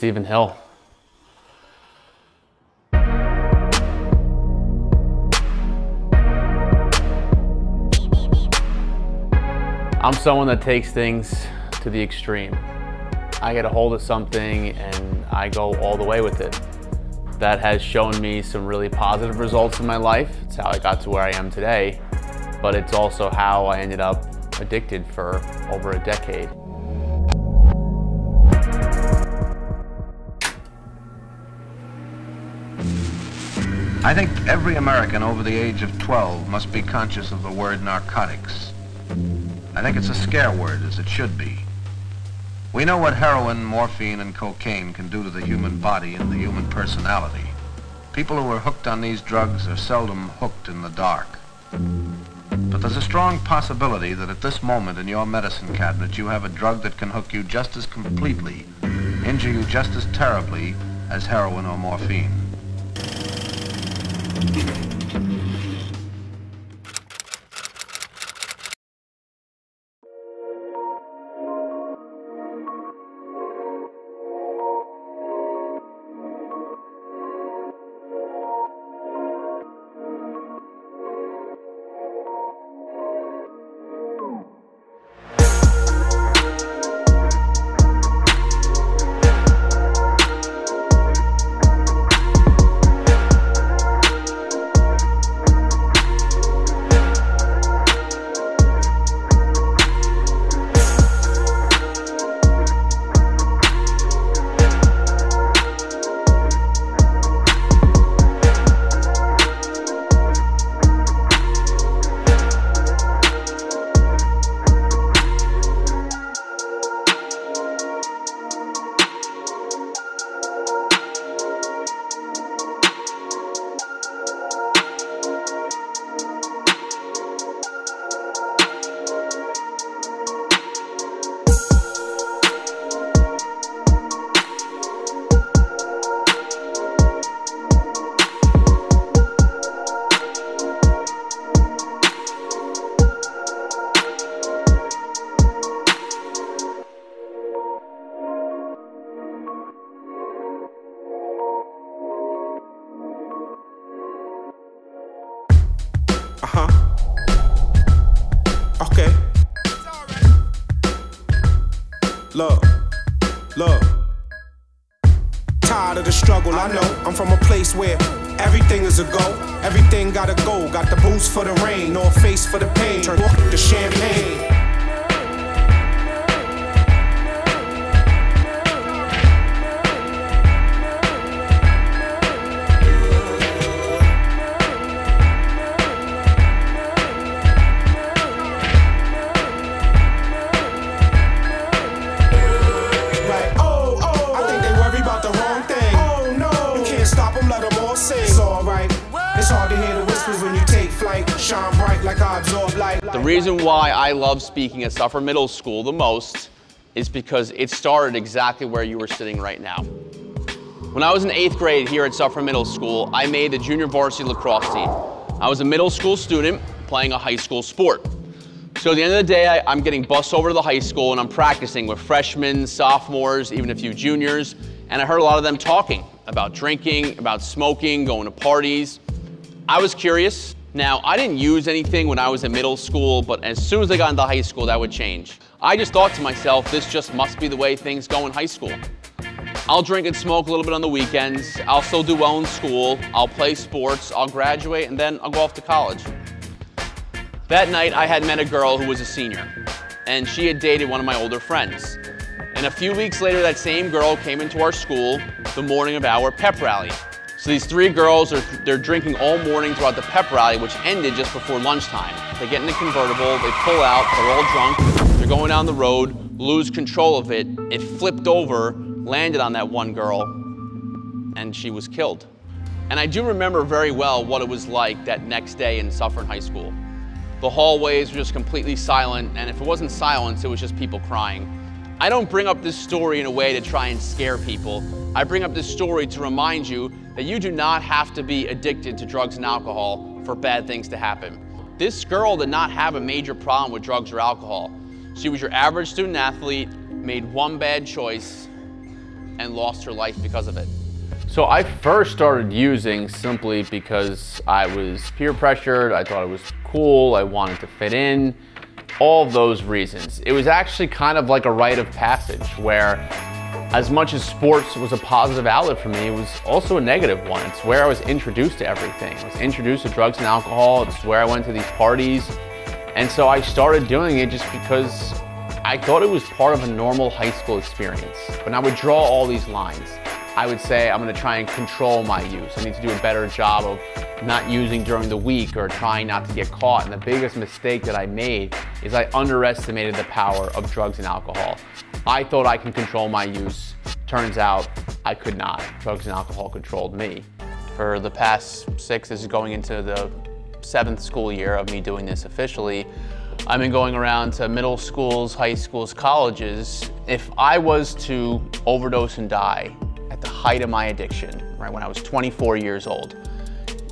Stephen Hill? I'm someone that takes things to the extreme. I get a hold of something and I go all the way with it. That has shown me some really positive results in my life. It's how I got to where I am today, but it's also how I ended up addicted for over a decade. I think every American over the age of 12 must be conscious of the word narcotics. I think it's a scare word, as it should be. We know what heroin, morphine, and cocaine can do to the human body and the human personality. People who are hooked on these drugs are seldom hooked in the dark. But there's a strong possibility that at this moment in your medicine cabinet you have a drug that can hook you just as completely, injure you just as terribly as heroin or morphine. Thank you. Speaking at Suffern Middle School the most is because it started exactly where you were sitting right now. When I was in eighth grade here at Suffern Middle School, I made the junior varsity lacrosse team. I was a middle school student playing a high school sport. So at the end of the day, I, I'm getting bused over to the high school and I'm practicing with freshmen, sophomores, even a few juniors, and I heard a lot of them talking about drinking, about smoking, going to parties. I was curious. Now, I didn't use anything when I was in middle school, but as soon as I got into high school, that would change. I just thought to myself, this just must be the way things go in high school. I'll drink and smoke a little bit on the weekends. I'll still do well in school. I'll play sports. I'll graduate, and then I'll go off to college. That night, I had met a girl who was a senior, and she had dated one of my older friends. And a few weeks later, that same girl came into our school the morning of our pep rally. So these three girls are they're drinking all morning throughout the pep rally, which ended just before lunchtime. They get in the convertible, they pull out, they're all drunk, they're going down the road, lose control of it. It flipped over, landed on that one girl, and she was killed. And I do remember very well what it was like that next day in Suffern High School. The hallways were just completely silent, and if it wasn't silence, it was just people crying. I don't bring up this story in a way to try and scare people. I bring up this story to remind you that you do not have to be addicted to drugs and alcohol for bad things to happen. This girl did not have a major problem with drugs or alcohol. She was your average student athlete, made one bad choice, and lost her life because of it. So I first started using simply because I was peer pressured, I thought it was cool, I wanted to fit in, all those reasons. It was actually kind of like a rite of passage where as much as sports was a positive outlet for me, it was also a negative one. It's where I was introduced to everything. I was introduced to drugs and alcohol, it's where I went to these parties. And so I started doing it just because I thought it was part of a normal high school experience. But I would draw all these lines. I would say I'm gonna try and control my use. I need to do a better job of not using during the week or trying not to get caught. And the biggest mistake that I made is I underestimated the power of drugs and alcohol. I thought I can control my use. Turns out I could not. Drugs and alcohol controlled me. For the past six, this is going into the seventh school year of me doing this officially. I've been going around to middle schools, high schools, colleges. If I was to overdose and die, at the height of my addiction, right when I was 24 years old.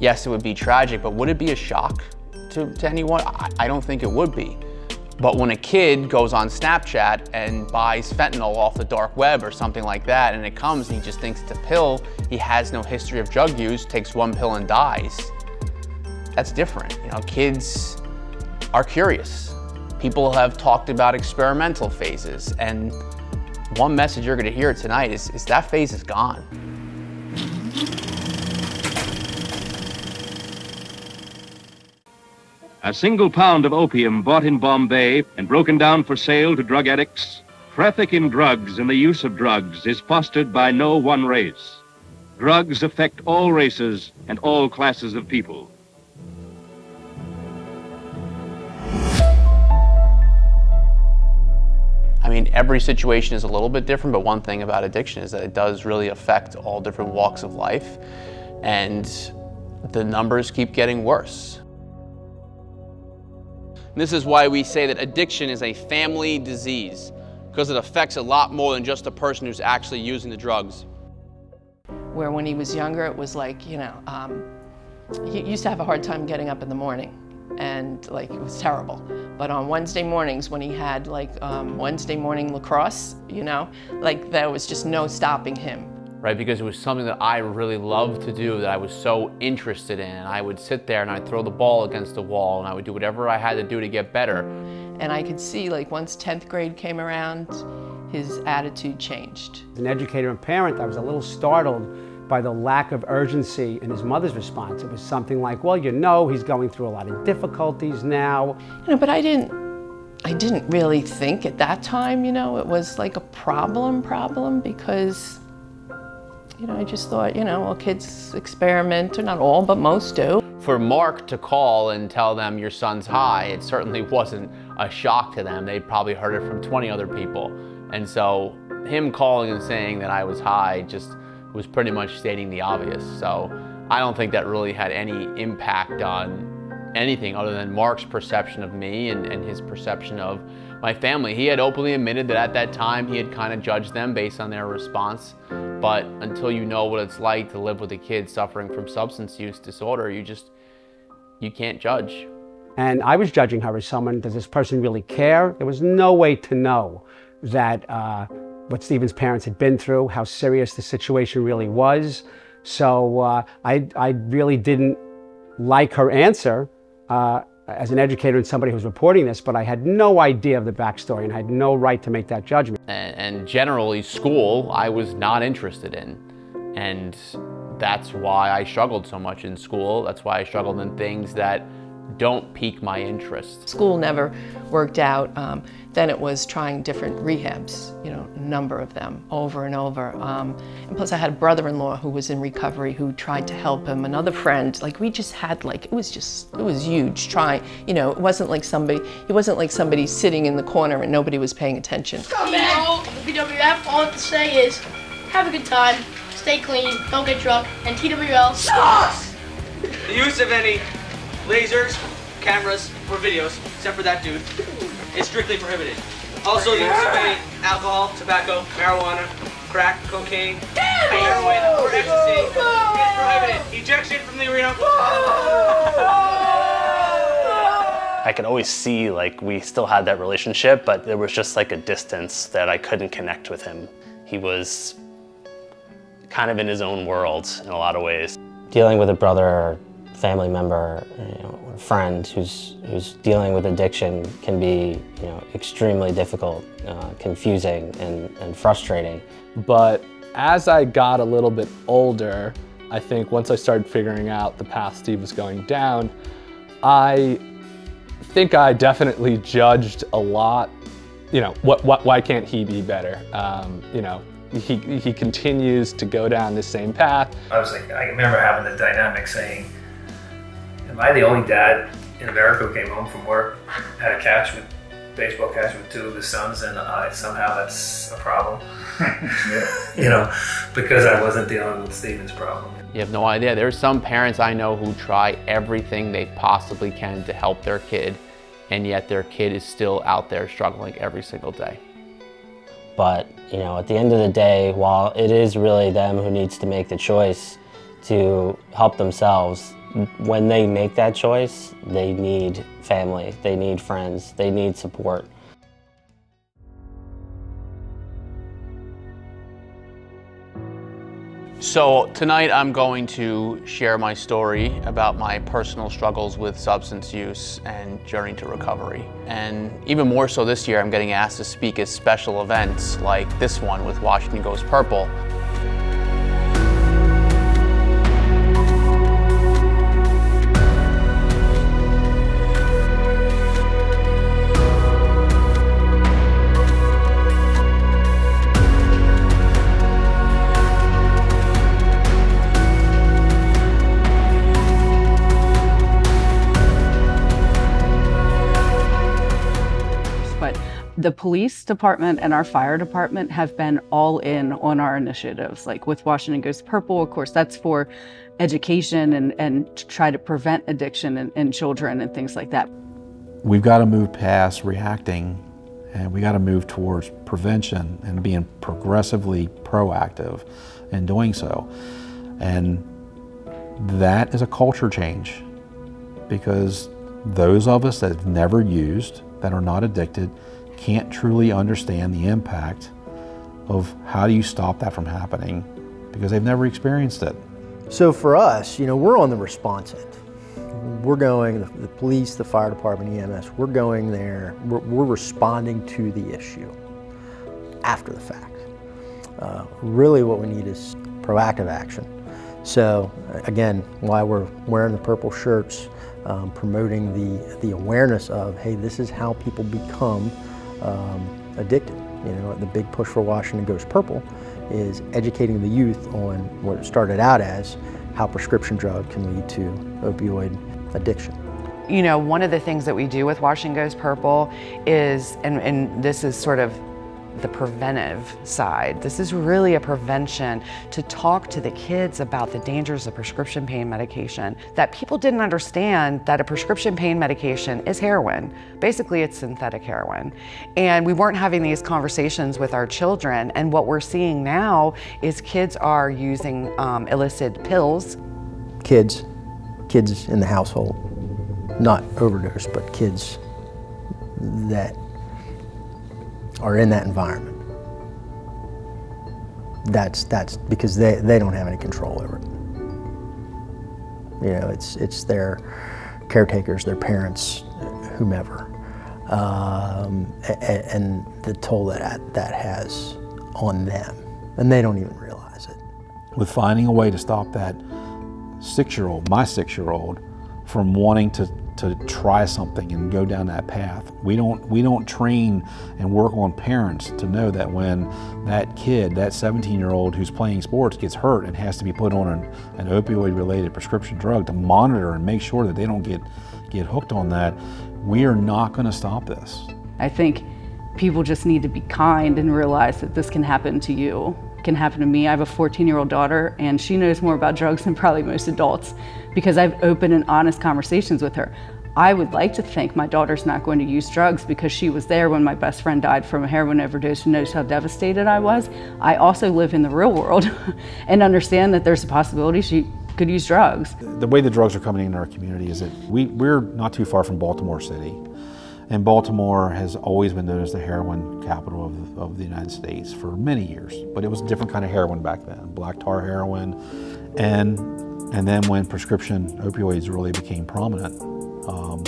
Yes, it would be tragic, but would it be a shock to, to anyone? I, I don't think it would be. But when a kid goes on Snapchat and buys fentanyl off the dark web or something like that, and it comes and he just thinks it's a pill, he has no history of drug use, takes one pill and dies. That's different. You know, kids are curious. People have talked about experimental phases, and one message you're gonna hear tonight is, is that phase is gone. A single pound of opium bought in Bombay and broken down for sale to drug addicts. Traffic in drugs and the use of drugs is fostered by no one race. Drugs affect all races and all classes of people. I mean, every situation is a little bit different, but one thing about addiction is that it does really affect all different walks of life, and the numbers keep getting worse. This is why we say that addiction is a family disease, because it affects a lot more than just the person who's actually using the drugs. Where when he was younger, it was like, you know, um, he used to have a hard time getting up in the morning and like it was terrible. But on Wednesday mornings when he had like um, Wednesday morning lacrosse, you know, like there was just no stopping him. Right, because it was something that I really loved to do, that I was so interested in. I would sit there and I'd throw the ball against the wall and I would do whatever I had to do to get better. And I could see like once 10th grade came around, his attitude changed. As an educator and parent, I was a little startled by the lack of urgency in his mother's response. It was something like, well, you know, he's going through a lot of difficulties now. You know, but I didn't, I didn't really think at that time, you know, it was like a problem problem because, you know, I just thought, you know, well, kids experiment, or not all, but most do. For Mark to call and tell them your son's high, it certainly wasn't a shock to them. They probably heard it from 20 other people. And so him calling and saying that I was high just was pretty much stating the obvious. So I don't think that really had any impact on anything other than Mark's perception of me and, and his perception of my family. He had openly admitted that at that time he had kind of judged them based on their response. But until you know what it's like to live with a kid suffering from substance use disorder, you just, you can't judge. And I was judging her as someone, does this person really care? There was no way to know that uh, what Stephen's parents had been through, how serious the situation really was. So uh, I, I really didn't like her answer uh, as an educator and somebody who's reporting this, but I had no idea of the backstory and I had no right to make that judgment. And, and generally, school I was not interested in. And that's why I struggled so much in school. That's why I struggled in things that don't pique my interest. School never worked out. Um, then it was trying different rehabs, you know, a number of them over and over. Um, and plus I had a brother-in-law who was in recovery who tried to help him, another friend. Like we just had like, it was just, it was huge trying, you know, it wasn't like somebody, it wasn't like somebody sitting in the corner and nobody was paying attention. Come on, man. BWF, all I have to say is have a good time, stay stay clean, don't get drunk, and TWL sucks! The use of any lasers, cameras, or videos, except for that dude, is strictly prohibited. Also, the use of any alcohol, tobacco, marijuana, crack, cocaine, heroin, or ecstasy is prohibited. Ejection from the arena. I could always see like we still had that relationship, but there was just like a distance that I couldn't connect with him. He was kind of in his own world in a lot of ways. Dealing with a brother or family member, you know, or friend who's, who's dealing with addiction can be you know, extremely difficult, uh, confusing, and, and frustrating. But as I got a little bit older, I think once I started figuring out the path Steve was going down, I think I definitely judged a lot. You know, what, what, why can't he be better? Um, you know, he, he continues to go down the same path. I was like, I remember having the dynamic saying, am I the only dad in America who came home from work, had a catch with, baseball catch with two of his sons, and I, somehow that's a problem? You know, because I wasn't dealing with Steven's problem. You have no idea. There's some parents I know who try everything they possibly can to help their kid, and yet their kid is still out there struggling every single day. But, you know, at the end of the day, while it is really them who needs to make the choice to help themselves, when they make that choice, they need family, they need friends, they need support. So tonight I'm going to share my story about my personal struggles with substance use and journey to recovery. And even more so this year, I'm getting asked to speak at special events like this one with Washington Goes Purple. The police department and our fire department have been all in on our initiatives. Like with Washington Goes Purple, of course, that's for education and, and try to prevent addiction in, in children and things like that. We've got to move past reacting and we got to move towards prevention and being progressively proactive in doing so. And that is a culture change because those of us that have never used, that are not addicted, can't truly understand the impact of how do you stop that from happening because they've never experienced it. So for us, you know, we're on the response end. We're going, the, police, the fire department, EMS, we're going there, we're, we're responding to the issue after the fact. Uh, really what we need is proactive action. So again, why we're wearing the purple shirts, um, promoting the, the awareness of, hey, this is how people become um, addicted. You know, the big push for Washington Goes Purple is educating the youth on what it started out as, how prescription drug can lead to opioid addiction. You know, one of the things that we do with Washington Goes Purple is, and, and this is sort of the preventive side. This is really a prevention to talk to the kids about the dangers of prescription pain medication. That people didn't understand that a prescription pain medication is heroin. Basically, it's synthetic heroin. And we weren't having these conversations with our children. And what we're seeing now is kids are using um, illicit pills. Kids, kids in the household, not overdose, but kids that are in that environment. That's, that's because they, they don't have any control over it. You know, it's, it's their caretakers, their parents, whomever, um, and, and the toll that that has on them. And they don't even realize it. With finding a way to stop that six-year-old, my six-year-old, from wanting to to try something and go down that path. We don't we don't train and work on parents to know that when that kid, that 17-year-old who's playing sports gets hurt and has to be put on an, an opioid-related prescription drug to monitor and make sure that they don't get get hooked on that, we are not going to stop this. I think people just need to be kind and realize that this can happen to you it can happen to me. I have a 14 year old daughter, and she knows more about drugs than probably most adults because I've open and honest conversations with her. I would like to think my daughter's not going to use drugs because she was there when my best friend died from a heroin overdose and knows how devastated I was. I also live in the real world and understand that there's a possibility she could use drugs. The way the drugs are coming into our community is that we, we're not too far from Baltimore City. And Baltimore has always been known as the heroin capital of, of the United States for many years. But it was a different kind of heroin back then, black tar heroin. And, and then when prescription opioids really became prominent, um,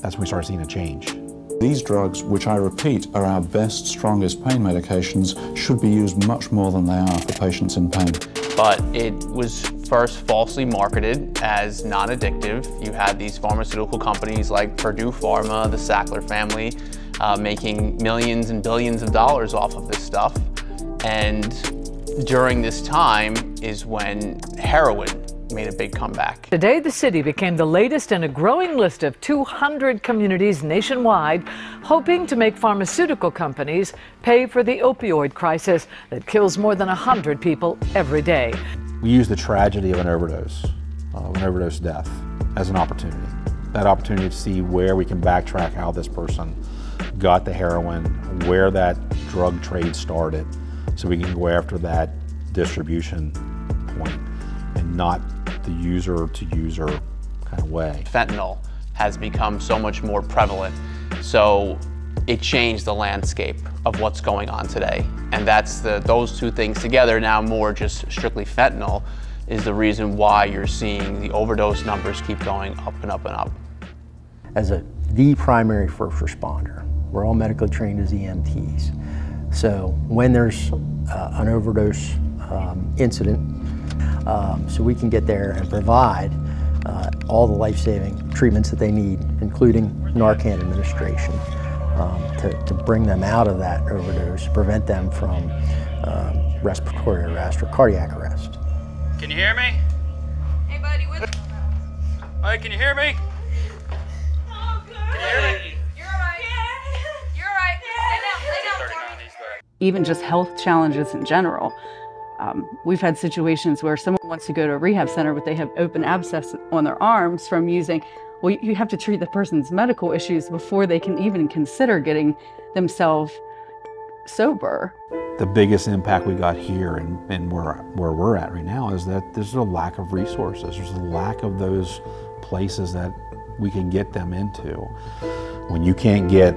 that's when we started seeing a change. These drugs, which I repeat are our best, strongest pain medications, should be used much more than they are for patients in pain. But it was first falsely marketed as non-addictive. You had these pharmaceutical companies like Purdue Pharma, the Sackler family, uh, making millions and billions of dollars off of this stuff. And during this time is when heroin made a big comeback. Today, the city became the latest in a growing list of 200 communities nationwide hoping to make pharmaceutical companies pay for the opioid crisis that kills more than 100 people every day. We use the tragedy of an overdose, of an overdose death, as an opportunity. That opportunity to see where we can backtrack how this person got the heroin, where that drug trade started, so we can go after that distribution point and not the user to user kind of way. Fentanyl has become so much more prevalent. So it changed the landscape of what's going on today. And that's the those two things together now more just strictly fentanyl is the reason why you're seeing the overdose numbers keep going up and up and up. As a the primary first responder, we're all medically trained as EMTs. So when there's uh, an overdose um, incident, um, so we can get there and provide uh, all the life-saving treatments that they need, including Narcan administration, um, to, to, bring them out of that overdose, prevent them from um, respiratory arrest or cardiac arrest. Can you hear me? Hey, buddy, what? Hey, can you hear me? Oh, good. Can you hear me? You're all right. Yeah. You're all right. Lay down. Lay down Even just health challenges in general. Um, we've had situations where someone wants to go to a rehab center, but they have open abscess on their arms from using. Well, you have to treat the person's medical issues before they can even consider getting themselves sober. The biggest impact we got here and, and where, where we're at right now is that there's a lack of resources. There's a lack of those places that we can get them into. When you can't get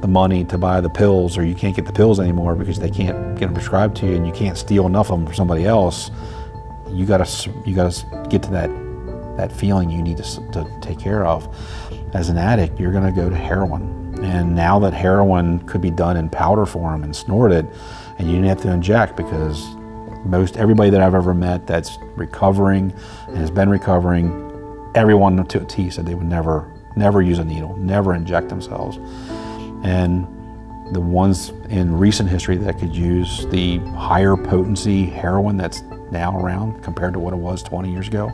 the money to buy the pills or you can't get the pills anymore because they can't get them prescribed to you and you can't steal enough of them for somebody else, you gotta you gotta get to that that feeling you need to, to take care of. As an addict, you're gonna go to heroin. And now that heroin could be done in powder form and snorted, and you didn't have to inject because most everybody that I've ever met that's recovering and has been recovering, everyone to a T said they would never, never use a needle, never inject themselves and the ones in recent history that could use the higher potency heroin that's now around compared to what it was 20 years ago.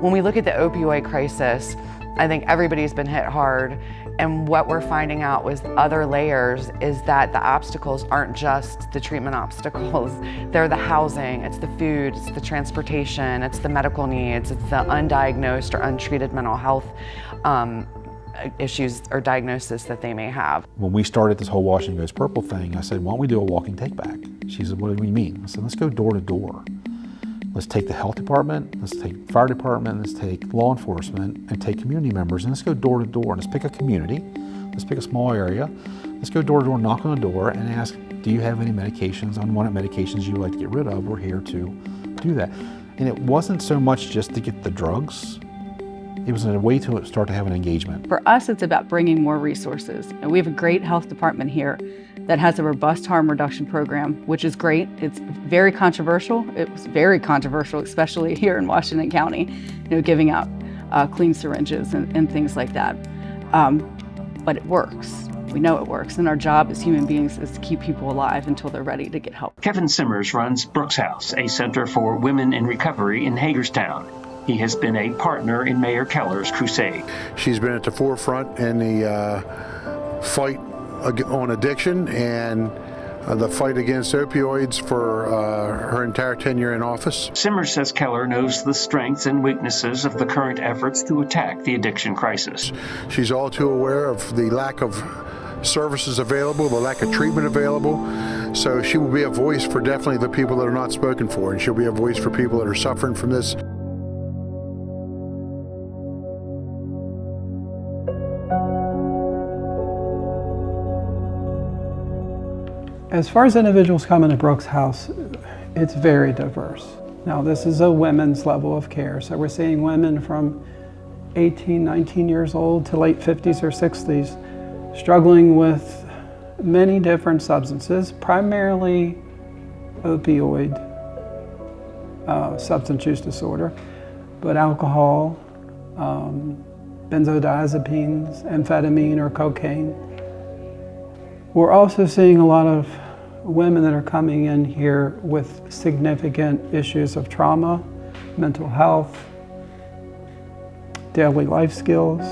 When we look at the opioid crisis, I think everybody's been hit hard. And what we're finding out with other layers is that the obstacles aren't just the treatment obstacles. They're the housing, it's the food, it's the transportation, it's the medical needs, it's the undiagnosed or untreated mental health um, Uh, issues or diagnosis that they may have. When we started this whole Washington Goes Purple thing, I said, why don't we do a walking take back? She said, what do you mean? I said, let's go door to door. Let's take the health department, let's take fire department, let's take law enforcement, and take community members, and let's go door to door. Let's pick a community, let's pick a small area, let's go door to door, knock on a door, and ask, do you have any medications, unwanted medications you'd like to get rid of? We're here to do that. And it wasn't so much just to get the drugs, it was a way to start to have an engagement. For us, it's about bringing more resources. And we have a great health department here that has a robust harm reduction program, which is great. It's very controversial. It was very controversial, especially here in Washington County, you know, giving out uh, clean syringes and, and, things like that. Um, but it works. We know it works, and our job as human beings is to keep people alive until they're ready to get help. Kevin Simmers runs Brooks House, a center for women in recovery in Hagerstown. He has been a partner in Mayor Keller's crusade. She's been at the forefront in the uh, fight on addiction and uh, the fight against opioids for uh, her entire tenure in office. Simmer says Keller knows the strengths and weaknesses of the current efforts to attack the addiction crisis. She's all too aware of the lack of services available, the lack of treatment available. So she will be a voice for definitely the people that are not spoken for, and she'll be a voice for people that are suffering from this. As far as individuals coming to Brooks House, it's very diverse. Now, this is a women's level of care, so we're seeing women from 18, 19 years old to late 50s or 60s struggling with many different substances, primarily opioid uh, substance use disorder, but alcohol, um, benzodiazepines, amphetamine or cocaine. We're also seeing a lot of women that are coming in here with significant issues of trauma, mental health, daily life skills.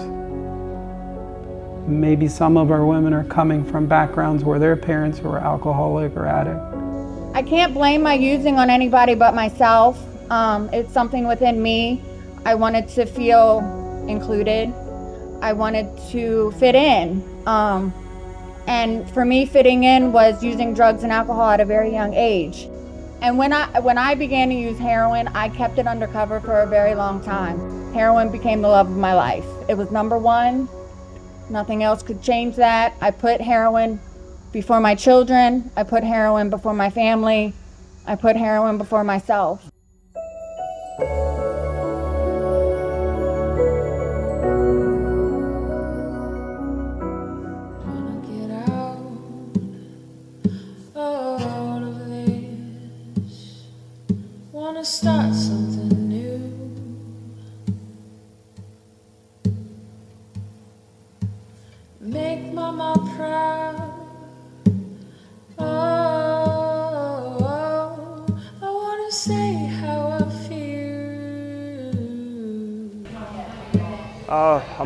Maybe some of our women are coming from backgrounds where their parents were alcoholic or addict. I can't blame my using on anybody but myself. Um, it's something within me. I wanted to feel included. I wanted to fit in. Um, and for me, fitting in was using drugs and alcohol at a very young age. And when I when I began to use heroin, I kept it undercover for a very long time. Heroin became the love of my life. It was number one. Nothing else could change that. I put heroin before my children. I put heroin before my family. I put heroin before myself.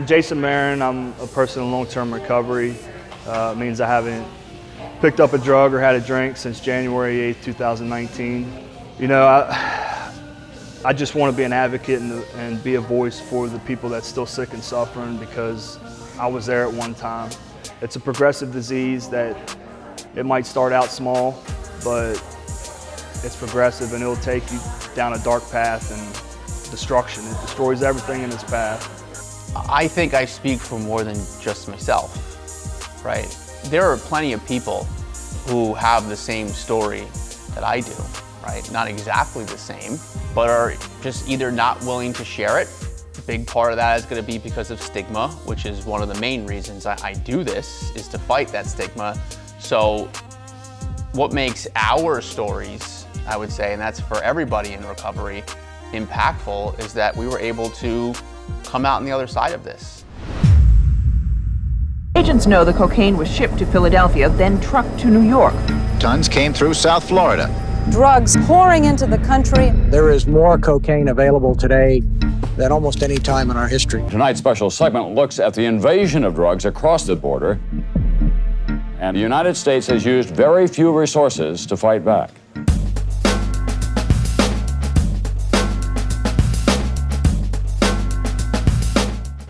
I'm Jason Marin. I'm a person in long-term recovery. Uh, means I haven't picked up a drug or had a drink since January 8, 2019. You know, I, I just want to be an advocate and, and be a voice for the people that's still sick and suffering because I was there at one time. It's a progressive disease that it might start out small, but it's progressive and it'll take you down a dark path and destruction. It destroys everything in its path. I think I speak for more than just myself, right? There are plenty of people who have the same story that I do, right? Not exactly the same, but are just either not willing to share it. A big part of that is gonna be because of stigma, which is one of the main reasons I, I do this, is to fight that stigma. So what makes our stories, I would say, and that's for everybody in recovery, impactful is that we were able to come out on the other side of this. Agents know the cocaine was shipped to Philadelphia, then trucked to New York. Tons came through South Florida. Drugs pouring into the country. There is more cocaine available today than almost any time in our history. Tonight's special segment looks at the invasion of drugs across the border. And the United States has used very few resources to fight back.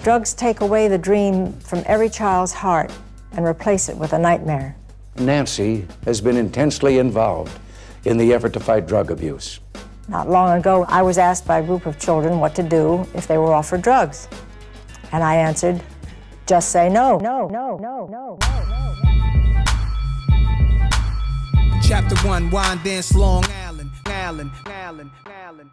Drugs take away the dream from every child's heart and replace it with a nightmare. Nancy has been intensely involved in the effort to fight drug abuse. Not long ago, I was asked by a group of children what to do if they were offered drugs. And I answered, just say no. No, no, no, no, no. Chapter one, wine dance, Long Island, Island, Island, Island.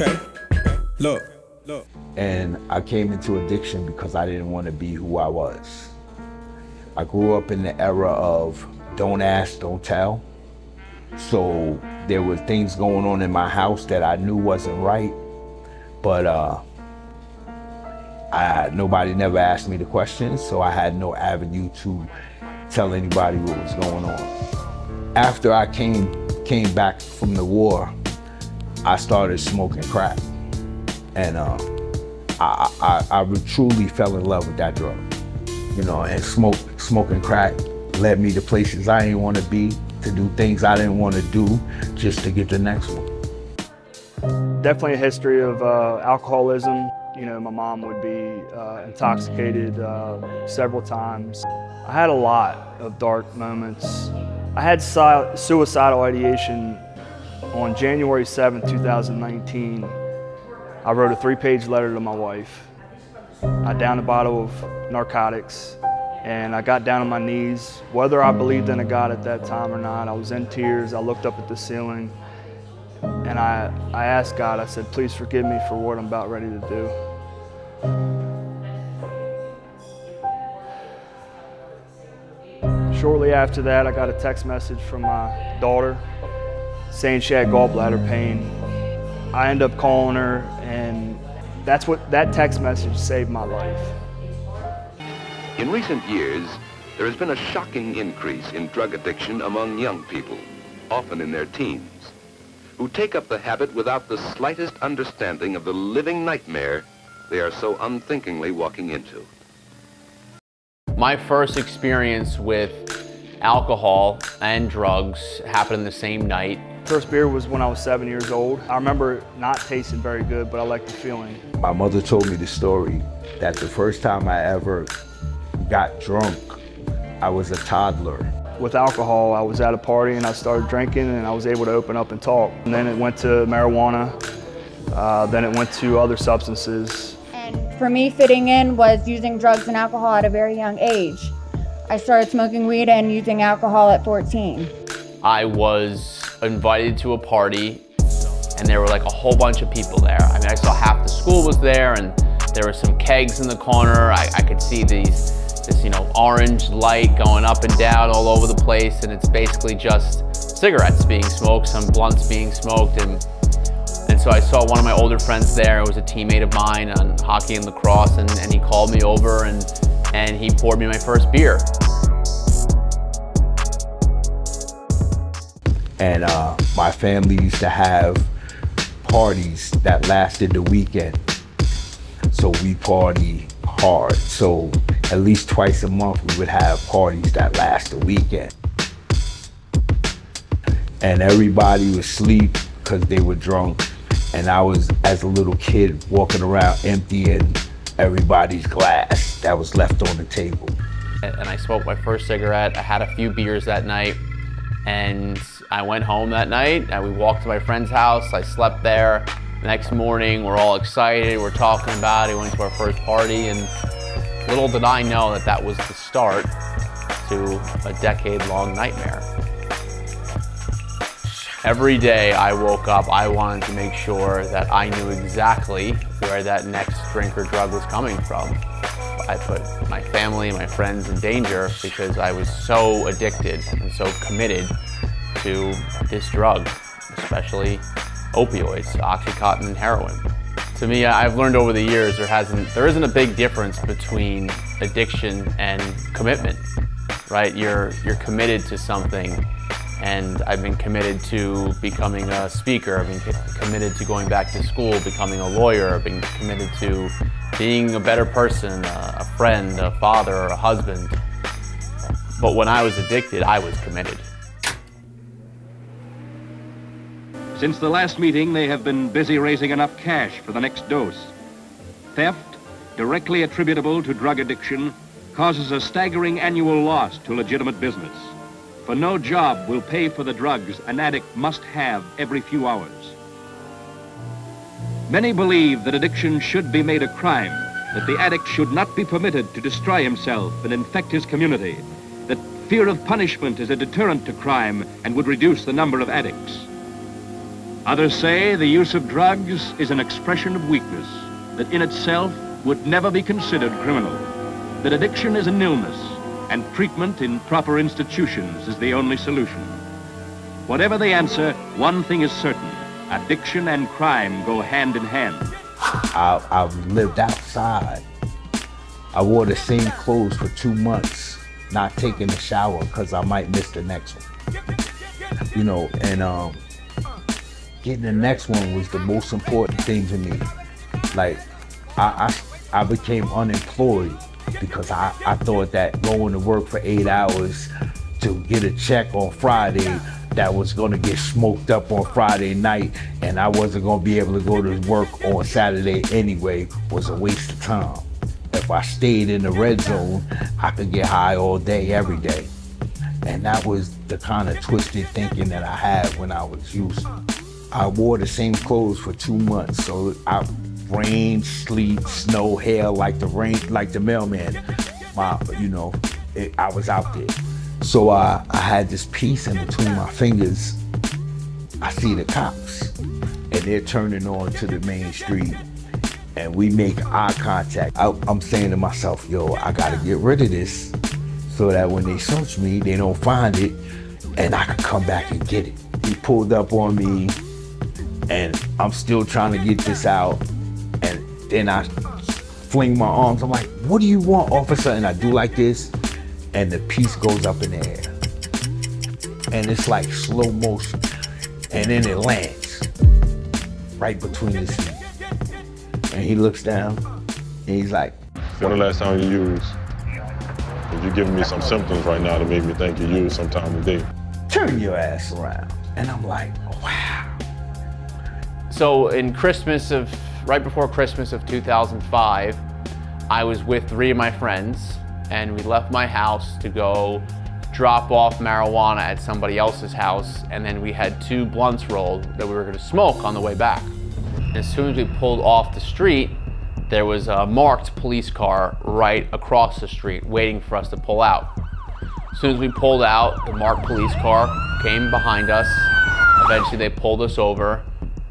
Okay. Look. Look. And I came into addiction because I didn't want to be who I was. I grew up in the era of don't ask, don't tell. So there were things going on in my house that I knew wasn't right, but uh, I, nobody never asked me the questions, so I had no avenue to tell anybody what was going on. After I came came back from the war, I started smoking crack, and uh, I, I, I truly fell in love with that drug. You know, and smoke, smoking crack led me to places I didn't want to be, to do things I didn't want to do, just to get the next one. Definitely a history of uh, alcoholism. You know, my mom would be uh, intoxicated uh, several times. I had a lot of dark moments. I had suicidal ideation on January 7, 2019. I wrote a three-page letter to my wife. I downed a bottle of narcotics and I got down on my knees. Whether I believed in a God at that time or not, I was in tears. I looked up at the ceiling and I, I asked God, I said, please forgive me for what I'm about ready to do. Shortly after that, I got a text message from my daughter saying she had gallbladder pain. I end up calling her, and that's what that text message saved my life. In recent years, there has been a shocking increase in drug addiction among young people, often in their teens, who take up the habit without the slightest understanding of the living nightmare they are so unthinkingly walking into. My first experience with alcohol and drugs happened the same night. First beer was when I was seven years old. I remember not tasting very good, but I liked the feeling. My mother told me the story that the first time I ever got drunk, I was a toddler. With alcohol, I was at a party and I started drinking and I was able to open up and talk. And then it went to marijuana, uh, then it went to other substances. And for me, fitting in was using drugs and alcohol at a very young age. I started smoking weed and using alcohol at 14. I was invited to a party and there were like a whole bunch of people there. I mean, I saw half the school was there and there were some kegs in the corner. I, I could see these, this, you know, orange light going up and down all over the place and it's basically just cigarettes being smoked, some blunts being smoked and and so I saw one of my older friends there. It was a teammate of mine on hockey and lacrosse, and, and he called me over and and he poured me my first beer. And uh, my family used to have parties that lasted the weekend. So we party hard. So at least twice a month we would have parties that last the weekend. And everybody would sleep because they were drunk. And I was, as a little kid, walking around emptying everybody's glass that was left on the table. And I smoked my first cigarette. I had a few beers that night. And I went home that night and we walked to my friend's house. I slept there. The next morning, we're all excited. We're talking about it. We went to our first party. And little did I know that that was the start to a decade-long nightmare. Every day I woke up, I wanted to make sure that I knew exactly where that next drink or drug was coming from. I put my family, and my friends in danger because I was so addicted and so committed to this drug, especially opioids, Oxycontin and heroin. To me, I've learned over the years there hasn't there isn't a big difference between addiction and commitment, right? You're you're committed to something and I've been committed to becoming a speaker. I've been committed to going back to school, becoming a lawyer. I've been committed to being a better person, a friend, a father, a husband. But when I was addicted, I was committed. Since the last meeting, they have been busy raising enough cash for the next dose. Theft, directly attributable to drug addiction, causes a staggering annual loss to legitimate business. For no job will pay for the drugs an addict must have every few hours. Many believe that addiction should be made a crime, that the addict should not be permitted to destroy himself and infect his community, that fear of punishment is a deterrent to crime and would reduce the number of addicts. Others say the use of drugs is an expression of weakness that in itself would never be considered criminal, that addiction is an illness and treatment in proper institutions is the only solution. Whatever the answer, one thing is certain. Addiction and crime go hand in hand. I, I've lived outside. I wore the same clothes for two months, not taking a shower because I might miss the next one. You know, and um, getting the next one was the most important thing to me. Like, I, I, I became unemployed because I, I thought that going to work for eight hours to get a check on Friday that was going to get smoked up on Friday night and I wasn't going to be able to go to work on Saturday anyway was a waste of time. If I stayed in the red zone, I could get high all day, every day. And that was the kind of twisted thinking that I had when I was used. I wore the same clothes for two months, so I rain, sleet, snow, hail, like the rain, like the mailman. My, you know, it, I was out there. So uh, I had this piece in between my fingers. I see the cops, and they're turning on to the main street, and we make eye contact. I, I'm saying to myself, yo, I gotta get rid of this so that when they search me, they don't find it, and I can come back and get it. He pulled up on me, and I'm still trying to get this out, and then I fling my arms. I'm like, what do you want, officer? And I do like this, and the piece goes up in the air. And it's like slow motion. And then it lands right between his feet. And he looks down and he's like, When the last time you used? You're giving me some symptoms right now that make me think you used sometime today. turn your ass around. And I'm like, wow. So in Christmas of, right before Christmas of 2005, I was with three of my friends and we left my house to go drop off marijuana at somebody else's house and then we had two blunts rolled that we were gonna smoke on the way back. As soon as we pulled off the street, there was a marked police car right across the street waiting for us to pull out. As soon as we pulled out, the marked police car came behind us. Eventually they pulled us over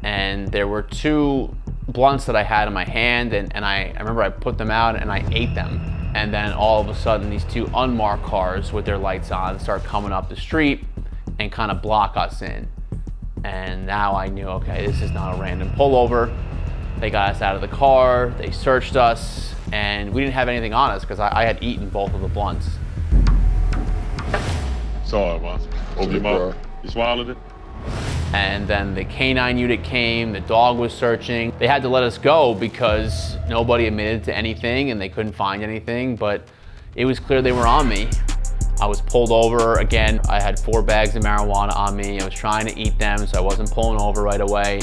and there were two blunts that I had in my hand and, and I, I remember I put them out and I ate them. And then all of a sudden these two unmarked cars with their lights on start coming up the street and kind of block us in. And now I knew, okay, this is not a random pullover. They got us out of the car, they searched us, and we didn't have anything on us because I, I had eaten both of the blunts. Sorry, boss. Open your mouth. You swallowed it? And then the canine unit came, the dog was searching. They had to let us go because nobody admitted to anything and they couldn't find anything, but it was clear they were on me. I was pulled over again. I had four bags of marijuana on me. I was trying to eat them, so I wasn't pulling over right away.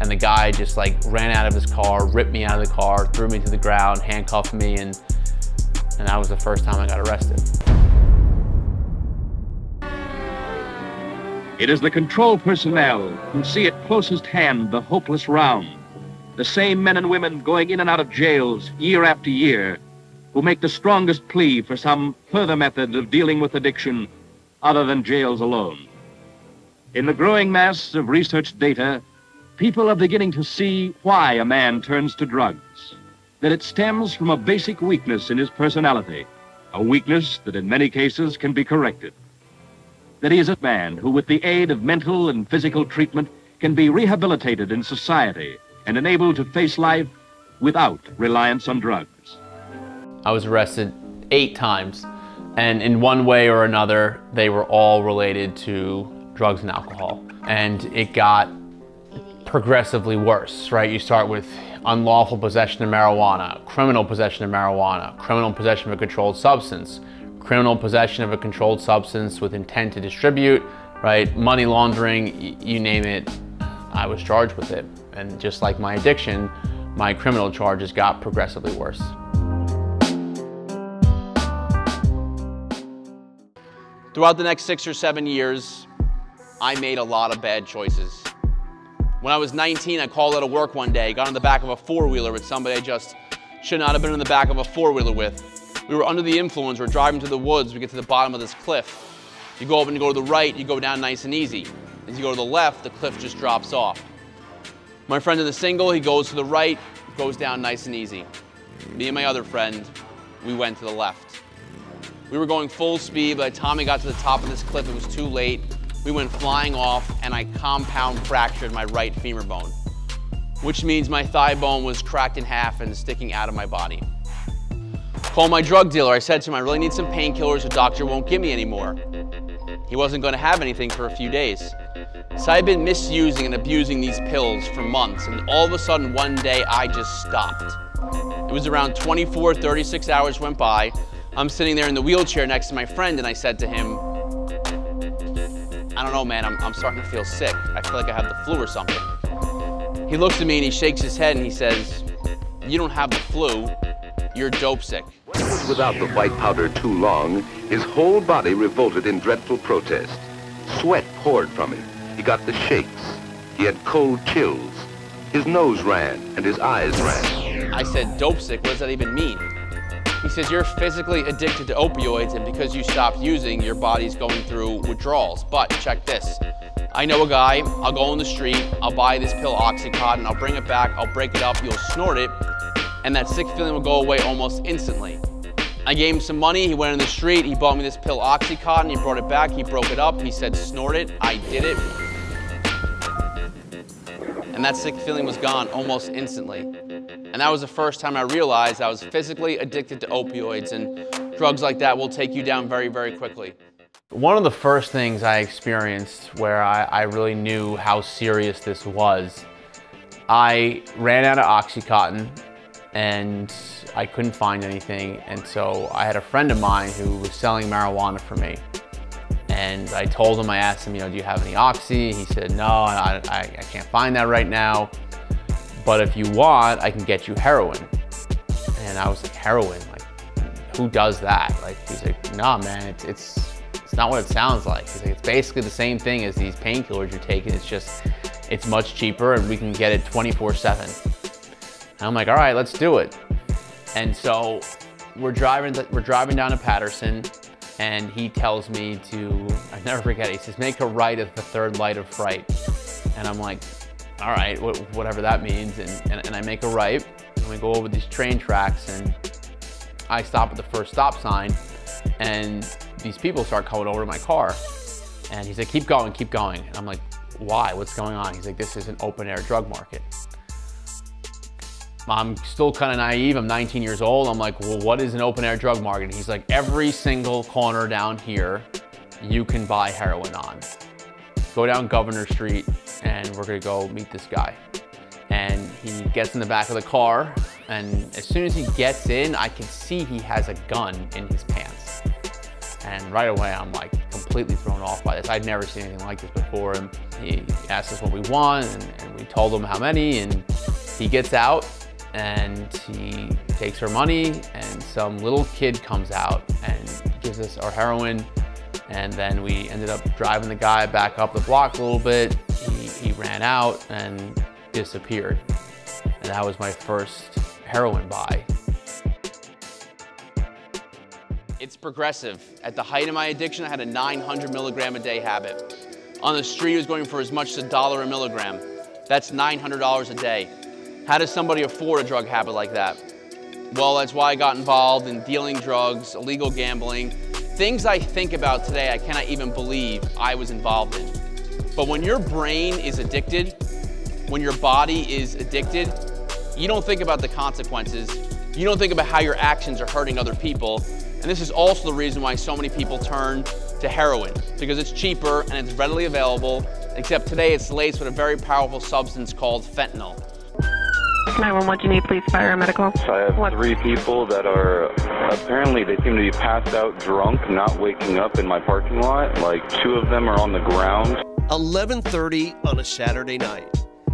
And the guy just like ran out of his car, ripped me out of the car, threw me to the ground, handcuffed me, and, and that was the first time I got arrested. It is the control personnel who see at closest hand the hopeless round. The same men and women going in and out of jails year after year who make the strongest plea for some further method of dealing with addiction other than jails alone. In the growing mass of research data, people are beginning to see why a man turns to drugs. That it stems from a basic weakness in his personality, a weakness that in many cases can be corrected that he is a man who, with the aid of mental and physical treatment, can be rehabilitated in society and enabled to face life without reliance on drugs. I was arrested eight times, and in one way or another, they were all related to drugs and alcohol. And it got progressively worse, right? You start with unlawful possession of marijuana, criminal possession of marijuana, criminal possession of a controlled substance, criminal possession of a controlled substance with intent to distribute, right? Money laundering, you name it, I was charged with it. And just like my addiction, my criminal charges got progressively worse. Throughout the next six or seven years, I made a lot of bad choices. When I was 19, I called out of work one day, got on the back of a four-wheeler with somebody I just should not have been in the back of a four-wheeler with. We were under the influence, we we're driving to the woods, we get to the bottom of this cliff. You go up and you go to the right, you go down nice and easy. As you go to the left, the cliff just drops off. My friend in the single, he goes to the right, goes down nice and easy. Me and my other friend, we went to the left. We were going full speed. By the time we got to the top of this cliff, it was too late. We went flying off, and I compound fractured my right femur bone, which means my thigh bone was cracked in half and sticking out of my body. Call my drug dealer. I said to him, I really need some painkillers the doctor won't give me anymore. He wasn't going to have anything for a few days. So I've been misusing and abusing these pills for months, and all of a sudden one day I just stopped. It was around 24, 36 hours went by. I'm sitting there in the wheelchair next to my friend and I said to him, I don't know, man, I'm, I'm starting to feel sick. I feel like I have the flu or something. He looks at me and he shakes his head and he says, you don't have the flu, you're dope sick. Without the white powder too long, his whole body revolted in dreadful protest. Sweat poured from him. He got the shakes. He had cold chills. His nose ran and his eyes ran. I said, dope sick, what does that even mean? He says, you're physically addicted to opioids and because you stopped using, your body's going through withdrawals. But check this. I know a guy, I'll go on the street, I'll buy this pill Oxycontin, I'll bring it back, I'll break it up, you'll snort it, and that sick feeling would go away almost instantly. I gave him some money, he went in the street, he bought me this pill Oxycontin, he brought it back, he broke it up, he said snort it, I did it. And that sick feeling was gone almost instantly. And that was the first time I realized I was physically addicted to opioids and drugs like that will take you down very, very quickly. One of the first things I experienced where I, I really knew how serious this was, I ran out of Oxycontin and I couldn't find anything. And so I had a friend of mine who was selling marijuana for me. And I told him, I asked him, you know, do you have any Oxy? He said, no, I, I, I can't find that right now. But if you want, I can get you heroin. And I was like, heroin? Like, who does that? Like, he's like, nah, man, it's, it's, it's not what it sounds like. He's like, it's basically the same thing as these painkillers you're taking. It's just, it's much cheaper and we can get it 24 seven. And I'm like, all right, let's do it. And so we're driving, we're driving down to Paterson and he tells me to, I never forget it, he says, make a right at the third light of fright. And I'm like, all right, wh whatever that means. And, and, and I make a right and we go over these train tracks and I stop at the first stop sign and these people start coming over to my car. And he's like, keep going, keep going. And I'm like, why, what's going on? He's like, this is an open air drug market. I'm still kind of naive. I'm 19 years old. I'm like, well, what is an open air drug market? And he's like, every single corner down here, you can buy heroin on. Go down Governor Street and we're gonna go meet this guy. And he gets in the back of the car and as soon as he gets in, I can see he has a gun in his pants. And right away, I'm like completely thrown off by this. I'd never seen anything like this before. And he asked us what we want and, and we told him how many and he gets out and he takes her money and some little kid comes out and gives us our heroin and then we ended up driving the guy back up the block a little bit. He, he ran out and disappeared. And that was my first heroin buy. It's progressive. At the height of my addiction, I had a 900 milligram a day habit. On the street, I was going for as much as a dollar a milligram. That's $900 a day. How does somebody afford a drug habit like that? Well, that's why I got involved in dealing drugs, illegal gambling, things I think about today I cannot even believe I was involved in. But when your brain is addicted, when your body is addicted, you don't think about the consequences. You don't think about how your actions are hurting other people. And this is also the reason why so many people turn to heroin, because it's cheaper and it's readily available, except today it's laced with a very powerful substance called fentanyl. 911, what do you need, please? Fire or medical? I have What? three people that are apparently they seem to be passed out drunk, not waking up in my parking lot. Like two of them are on the ground. 11:30 on a Saturday night.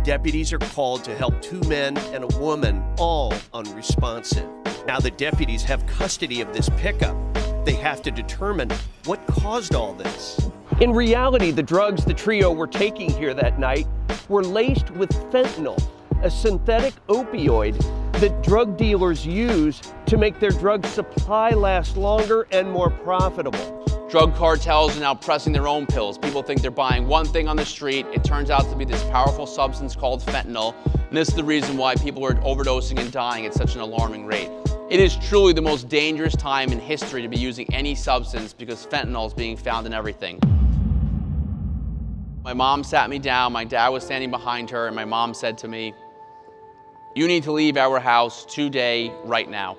Deputies are called to help two men and a woman, all unresponsive. Now the deputies have custody of this pickup. They have to determine what caused all this. In reality, the drugs the trio were taking here that night were laced with fentanyl, a synthetic opioid that drug dealers use to make their drug supply last longer and more profitable. Drug cartels are now pressing their own pills. People think they're buying one thing on the street. It turns out to be this powerful substance called fentanyl. And this is the reason why people are overdosing and dying at such an alarming rate. It is truly the most dangerous time in history to be using any substance because fentanyl is being found in everything. My mom sat me down, my dad was standing behind her, and my mom said to me, You need to leave our house today, right now.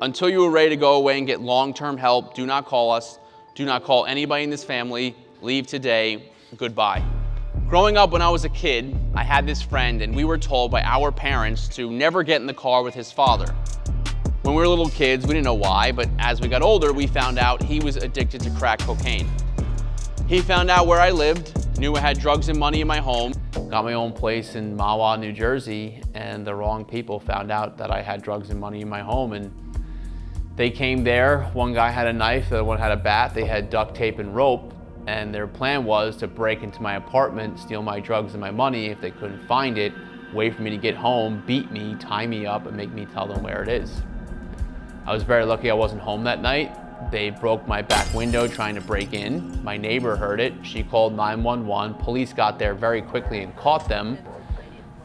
Until you are ready to go away and get long term help, do not call us. Do not call anybody in this family. Leave today. Goodbye. Growing up when I was a kid, I had this friend and we were told by our parents to never get in the car with his father. When we were little kids, we didn't know why, but as we got older, we found out he was addicted to crack cocaine. He found out where I lived, knew I had drugs and money in my home, got my own place in Mahwah, New Jersey, and the wrong people found out that I had drugs and money in my home. And they came there. One guy had a knife, the other one had a bat. They had duct tape and rope. And their plan was to break into my apartment, steal my drugs and my money. If they couldn't find it, wait for me to get home, beat me, tie me up, and make me tell them where it is. I was very lucky I wasn't home that night. They broke my back window trying to break in. My neighbor heard it. She called 911. Police got there very quickly and caught them.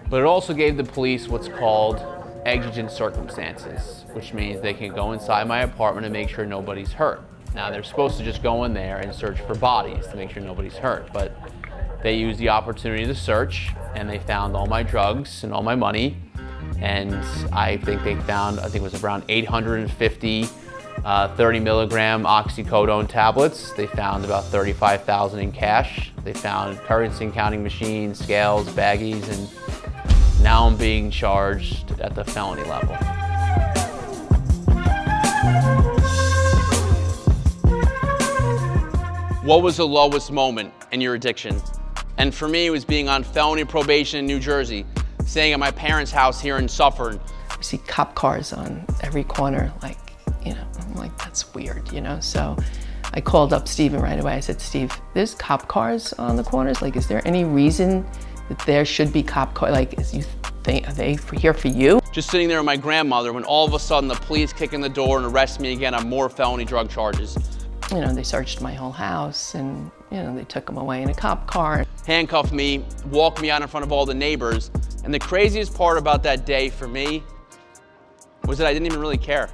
But it also gave the police what's called exigent circumstances, which means they can go inside my apartment and make sure nobody's hurt. Now they're supposed to just go in there and search for bodies to make sure nobody's hurt, but they used the opportunity to search and they found all my drugs and all my money. And I think they found, I think it was around 850 uh, 30 milligram oxycodone tablets. They found about 35,000 in cash. They found currency counting machines, scales, baggies, and now I'm being charged at the felony level. What was the lowest moment in your addiction? And for me, it was being on felony probation in New Jersey, staying at my parents' house here in Suffern. We see cop cars on every corner, like, you know, I'm like, that's weird, you know? So I called up Stephen right away. I said, Steve, there's cop cars on the corners. Like, is there any reason that there should be cop cars? Like, is you think, are they here for you? Just sitting there with my grandmother when all of a sudden the police kick in the door and arrest me again on more felony drug charges. You know, they searched my whole house and, you know, they took him away in a cop car. Handcuffed me, walked me out in front of all the neighbors. And the craziest part about that day for me was that I didn't even really care.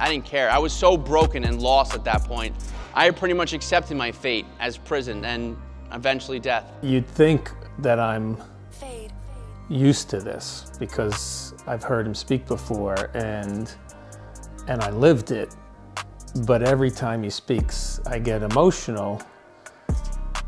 I didn't care. I was so broken and lost at that point. I had pretty much accepted my fate as prison and eventually death. You'd think that I'm used to this because I've heard him speak before and and I lived it. But every time he speaks, I get emotional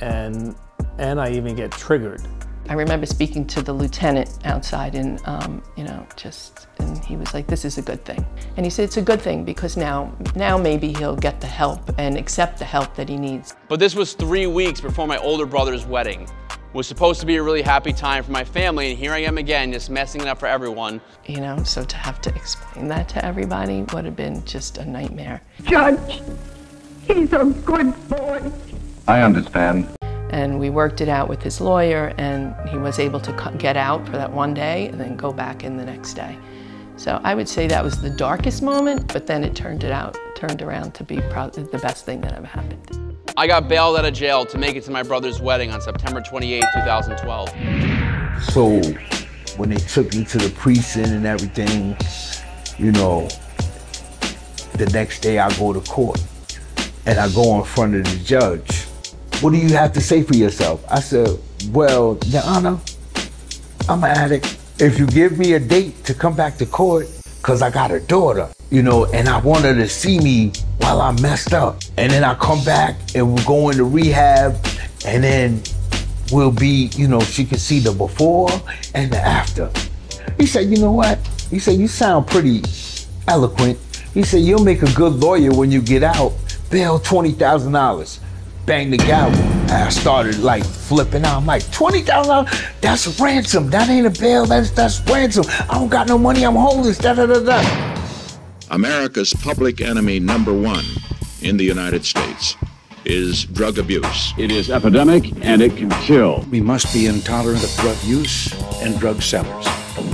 and and I even get triggered. I remember speaking to the lieutenant outside and, um, you know, just, and he was like, this is a good thing. And he said, it's a good thing because now, now maybe he'll get the help and accept the help that he needs. But this was three weeks before my older brother's wedding. It was supposed to be a really happy time for my family, and here I am again, just messing it up for everyone. You know, so to have to explain that to everybody would have been just a nightmare. Judge, he's a good boy. I understand. And we worked it out with his lawyer, and he was able to get out for that one day and then go back in the next day. So I would say that was the darkest moment, but then it turned it out, turned around to be probably the best thing that ever happened. I got bailed out of jail to make it to my brother's wedding on September 28, 2012. So when they took me to the precinct and everything, you know, the next day I go to court and I go in front of the judge. What do you have to say for yourself? I said, well, Your Honor, I'm an addict. If you give me a date to come back to court, cause I got a daughter, you know, and I want her to see me while I'm messed up. And then I come back and we'll go into rehab and then we'll be, you know, she can see the before and the after. He said, you know what? He said, you sound pretty eloquent. He said, you'll make a good lawyer when you get out. Bail $20,000. Bang the gavel. And I started like flipping out. I'm like, $20,000? That's ransom. That ain't a bail. That's, that's ransom. I don't got no money. I'm homeless. Da da da da. America's public enemy number one in the United States is drug abuse. It is epidemic and it can kill. We must be intolerant of drug use and drug sellers.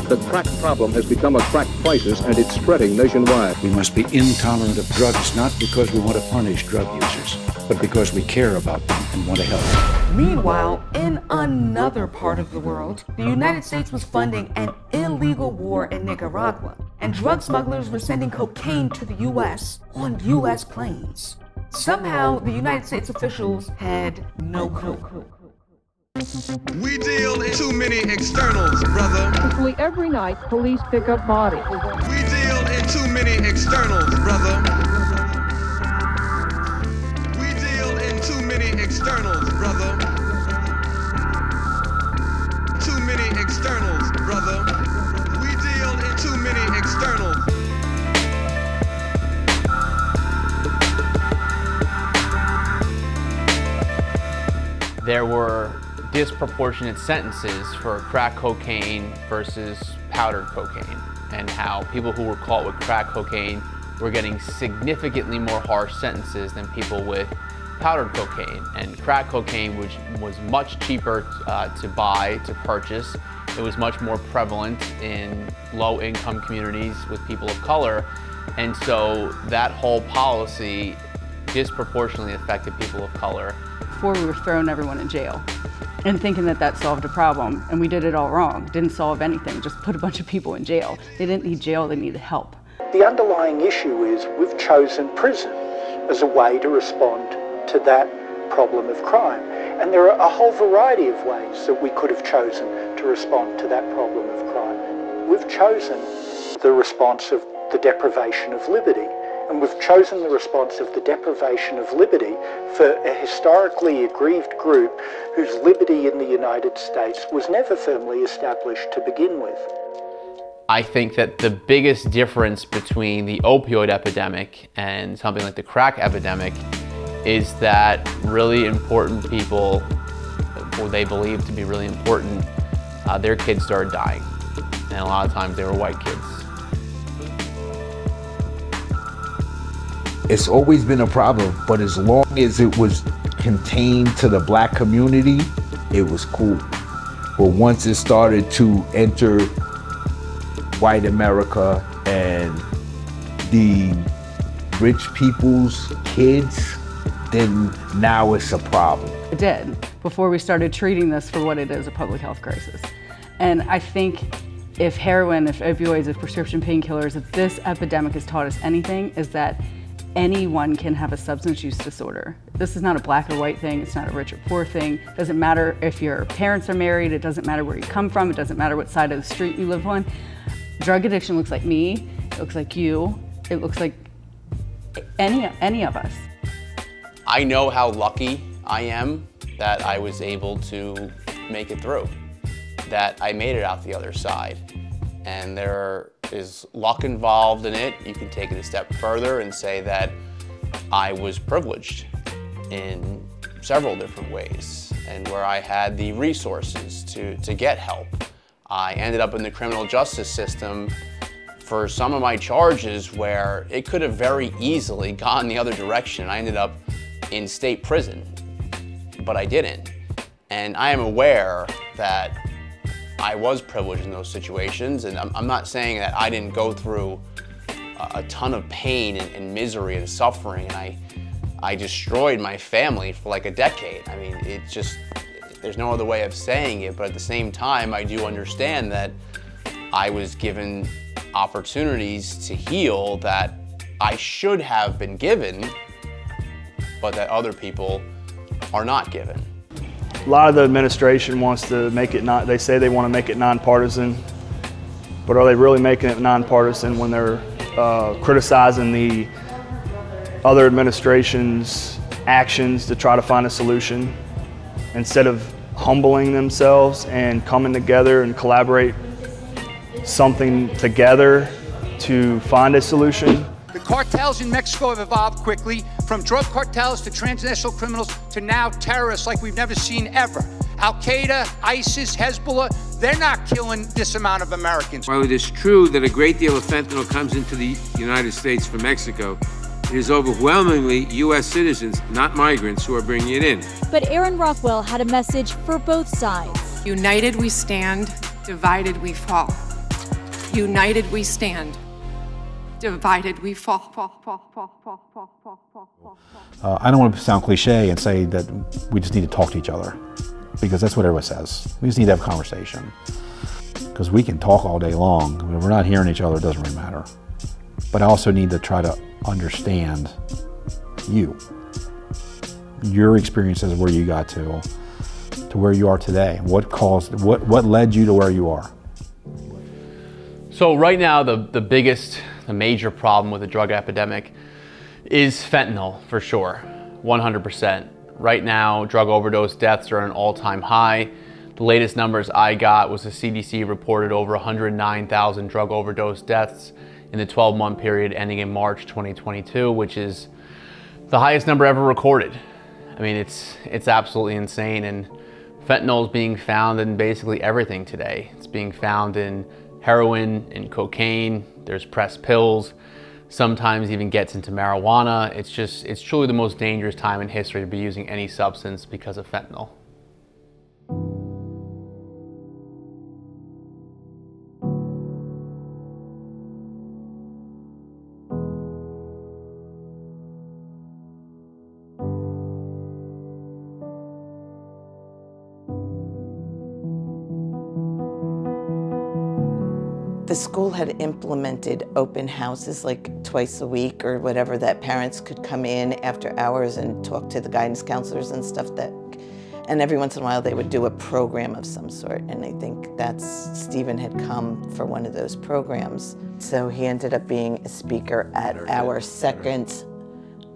The crack problem has become a crack crisis and it's spreading nationwide. We must be intolerant of drugs not because we want to punish drug users, but because we care about them and want to help. Meanwhile, in another part of the world, the United States was funding an illegal war in Nicaragua, and drug smugglers were sending cocaine to the U.S. on U.S. planes. Somehow, the United States officials had no clue. We deal in too many externals, brother. Virtually every night, police pick up bodies. We deal in too many externals, brother. Deal in too many externals, brother. We deal in too many externals. There were disproportionate sentences for crack cocaine versus powdered cocaine, and how people who were caught with crack cocaine were getting significantly more harsh sentences than people with powdered cocaine. And crack cocaine, which was much cheaper uh, to buy, to purchase, it was much more prevalent in low income communities with people of color. And so that whole policy disproportionately affected people of color. Before we were throwing everyone in jail and thinking that that solved a problem, and we did it all wrong. Didn't solve anything, just put a bunch of people in jail. They didn't need jail, they needed help. The underlying issue is we've chosen prison as a way to respond to that problem of crime. And there are a whole variety of ways that we could have chosen to respond to that problem of crime. We've chosen the response of the deprivation of liberty. And we've chosen the response of the deprivation of liberty for a historically aggrieved group whose liberty in the United States was never firmly established to begin with. I think that the biggest difference between the opioid epidemic and something like the crack epidemic is that really important people, who they believe to be really important, uh, their kids started dying. And a lot of times they were white kids. It's always been a problem, but as long as it was contained to the black community, it was cool. But once it started to enter white America and the rich people's kids, then now it's a problem. It did before we started treating this for what it is a public health crisis. And I think if heroin, if opioids, if prescription painkillers, if this epidemic has taught us anything, is that anyone can have a substance use disorder. This is not a black or white thing, it's not a rich or poor thing. It doesn't matter if your parents are married, it doesn't matter where you come from, it doesn't matter what side of the street you live on. Drug addiction looks like me, it looks like you, it looks like any, any of us. I know how lucky I am that I was able to make it through, that I made it out the other side. And there is luck involved in it. You can take it a step further and say that I was privileged in several different ways and where I had the resources to, to get help. I ended up in the criminal justice system for some of my charges where it could have very easily gone the other direction. I ended up in state prison, but I didn't. And I am aware that I was privileged in those situations, and I'm, I'm not saying that I didn't go through a, a ton of pain and, and, misery and suffering, and I, I destroyed my family for like a decade. I mean, it just, there's no other way of saying it, but at the same time, I do understand that I was given opportunities to heal that I should have been given, but that other people are not given. A lot of the administration wants to make it not, they say they want to make it nonpartisan, but are they really making it nonpartisan when they're uh, criticizing the other administration's actions to try to find a solution instead of humbling themselves and coming together and collaborate something together to find a solution? The cartels in Mexico have evolved quickly from drug cartels to transnational criminals to now terrorists like we've never seen ever. Al Qaeda, ISIS, Hezbollah, they're not killing this amount of Americans. While it is true that a great deal of fentanyl comes into the United States from Mexico, it is overwhelmingly U.S. citizens, not migrants, who are bringing it in. But Aaron Rothwell had a message for both sides. United we stand, divided we fall. United we stand, divided we fall. Uh, I don't want to sound cliche and say that we just need to talk to each other because that's what everyone says. We just need to have a conversation because we can talk all day long. If we're not hearing each other, it doesn't really matter. But I also need to try to understand you, your experiences, where you got to, to where you are today. What caused, what, what led you to where you are? So right now, the, the biggest, the major problem with the drug epidemic is fentanyl, for sure, 100%. Right now, drug overdose deaths are at an all-time high. The latest numbers I got was the CDC reported over 109,000 drug overdose deaths in the 12 month period ending in March 2022, which is the highest number ever recorded. I mean, it's, it's absolutely insane. And fentanyl is being found in basically everything today. It's being found in heroin, and cocaine, there's pressed pills, sometimes even gets into marijuana. It's just, it's truly the most dangerous time in history to be using any substance because of fentanyl. The school had implemented open houses like twice a week or whatever that parents could come in after hours and talk to the guidance counselors and stuff that and every once in a while they would do a program of some sort and I think that's Stephen had come for one of those programs. So he ended up being a speaker at our second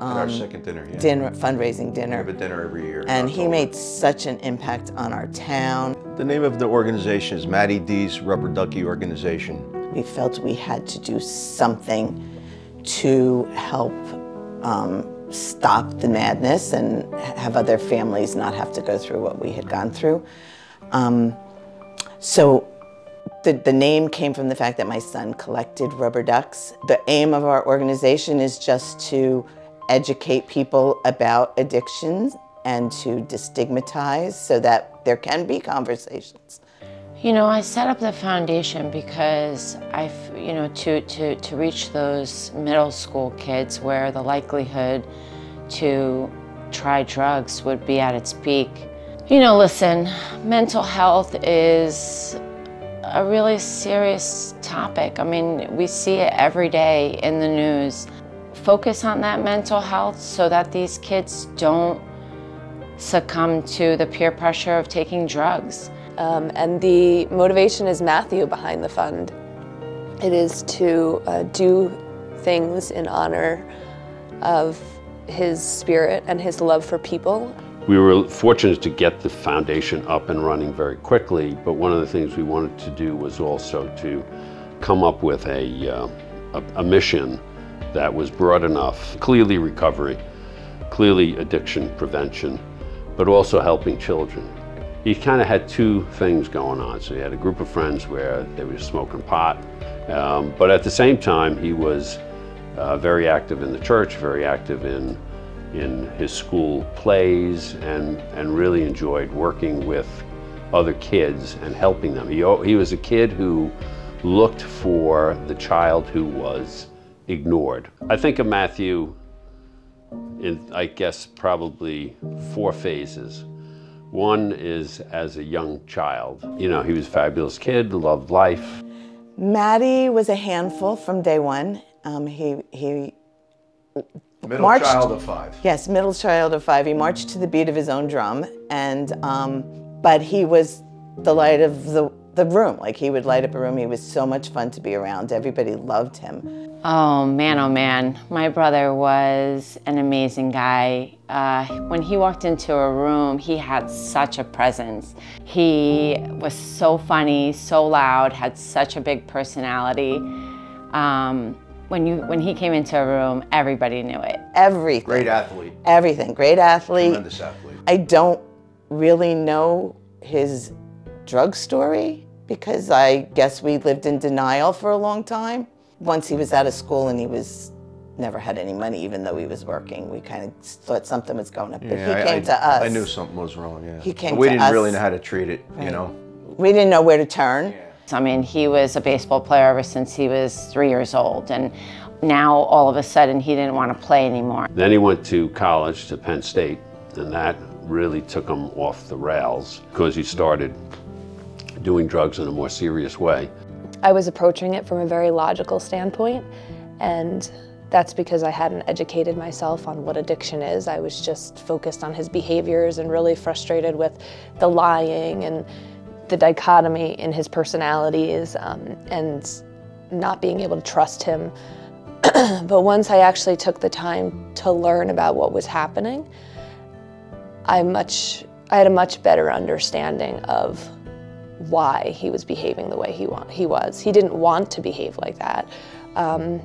At our um, second dinner, yeah. dinner fundraising dinner. We have a dinner every year. And he made such an impact on our town. The name of the organization is Matty D's Rubber Ducky Organization. We felt we had to do something to help um, stop the madness and have other families not have to go through what we had gone through. Um, so the, the name came from the fact that my son collected rubber ducks. The aim of our organization is just to educate people about addictions and to destigmatize so that there can be conversations. You know, I set up the foundation because I, you know, to, to, to reach those middle school kids where the likelihood to try drugs would be at its peak. You know, listen, mental health is a really serious topic. I mean, we see it every day in the news. Focus on that mental health so that these kids don't succumb to the peer pressure of taking drugs. Um, and the motivation is Matthew behind the fund. It is to uh, do things in honor of his spirit and his love for people. We were fortunate to get the foundation up and running very quickly, but one of the things we wanted to do was also to come up with a, uh, a, a mission that was broad enough, clearly recovery, clearly addiction prevention, but also helping children. He kind of had two things going on. So he had a group of friends where they were smoking pot, um, but at the same time he was uh, very active in the church, very active in in his school plays, and and really enjoyed working with other kids and helping them. He he was a kid who looked for the child who was ignored. I think of Matthew in I guess probably four phases. One is as a young child. You know, he was a fabulous kid, loved life. Matty was a handful from day one. Um, he he Middle marched, child of five. Yes, middle child of five. He marched to the beat of his own drum, and um, but he was the light of the the room. Like he would light up a room. He was so much fun to be around. Everybody loved him. Oh man, oh man. My brother was an amazing guy. Uh, when he walked into a room, he had such a presence. He was so funny, so loud, had such a big personality. Um, when, you, when he came into a room, everybody knew it. Everything. Great athlete. Everything. Great athlete. Tremendous athlete. I don't really know his drug story because I guess we lived in denial for a long time. Once he was out of school and he was never had any money, even though he was working, we kind of thought something was going up. But Yeah, he I- came I- to us. I knew something was wrong, yeah. He came But we to didn't really know how to treat it, you know? We didn't know where to turn. I mean, he was a baseball player ever since he was three years old, and now all of a sudden he didn't want to play anymore. Then he went to college to Penn State, and that really took him off the rails because he started doing drugs in a more serious way. I was approaching it from a very logical standpoint, and that's because I hadn't educated myself on what addiction is. I was just focused on his behaviors and really frustrated with the lying and the dichotomy in his personalities um, and not being able to trust him. but once I actually took the time to learn about what was happening, I much I had a much better understanding of why he was behaving the way he, he was. He didn't want to behave like that, um,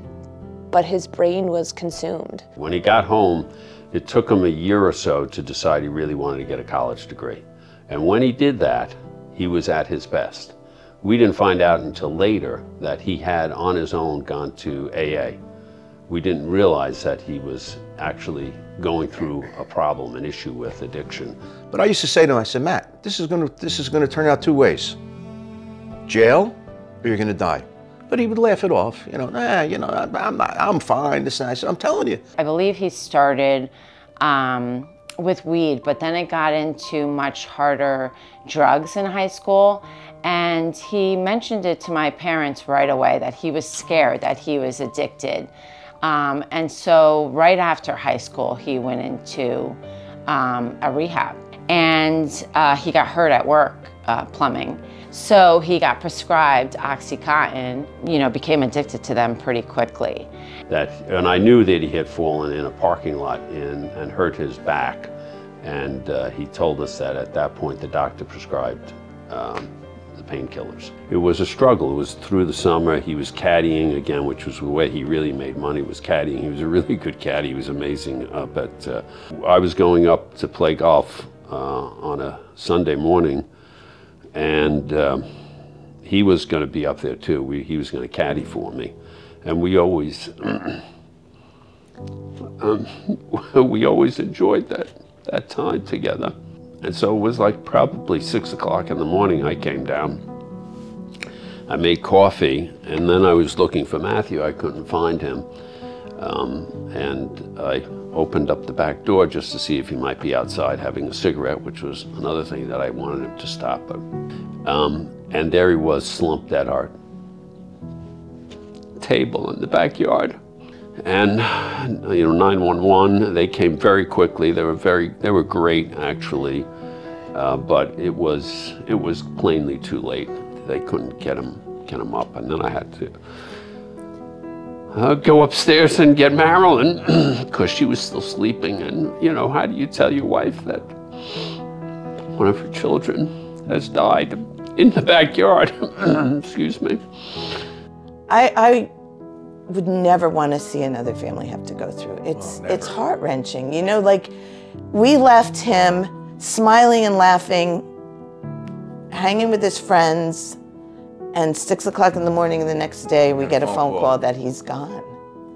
but his brain was consumed. When he got home, it took him a year or so to decide he really wanted to get a college degree. And when he did that, he was at his best. We didn't find out until later that he had on his own gone to AA. We didn't realize that he was actually going through a problem, an issue with addiction. But I used to say to him, I said, Matt, this is gonna this is gonna turn out two ways. Jail, or you're gonna die. But he would laugh it off, you know, nah, you know, I'm not, I'm fine, this and I said, I'm telling you. I believe he started um, with weed, but then it got into much harder drugs in high school. And he mentioned it to my parents right away that he was scared that he was addicted. Um, and so right after high school, he went into um, a rehab and uh, he got hurt at work uh, plumbing. So he got prescribed Oxycontin, you know, became addicted to them pretty quickly. That, and I knew that he had fallen in a parking lot in, and hurt his back. And uh, he told us that at that point the doctor prescribed um, the painkillers. It was a struggle. It was through the summer. He was caddying again, which was the way he really made money was caddying. He was a really good caddy. He was amazing. Uh, but uh, I was going up to play golf on a Sunday morning and um, he was going to be up there too. We, he was going to caddy for me, and we always um, we always enjoyed that that time together. And so it was like probably six o'clock in the morning. I came down. I made coffee, and then I was looking for Matthew. I couldn't find him, um, and I opened up the back door just to see if he might be outside having a cigarette, which was another thing that I wanted him to stop. But, um, and there he was slumped at our table in the backyard. And you know, 911, they came very quickly. They were very, they were great actually, uh, but it was it was plainly too late. They couldn't get him get him up, and then I had to uh, go upstairs and get Marilyn because she was still sleeping. And, you know, how do you tell your wife that one of her children has died in the backyard? Excuse me. I, I would never want to see another family have to go through. It's, Oh, it's heart wrenching. You know, like we left him smiling and laughing, hanging with his friends, and six o'clock in the morning the next day, we get a phone call. call that he's gone.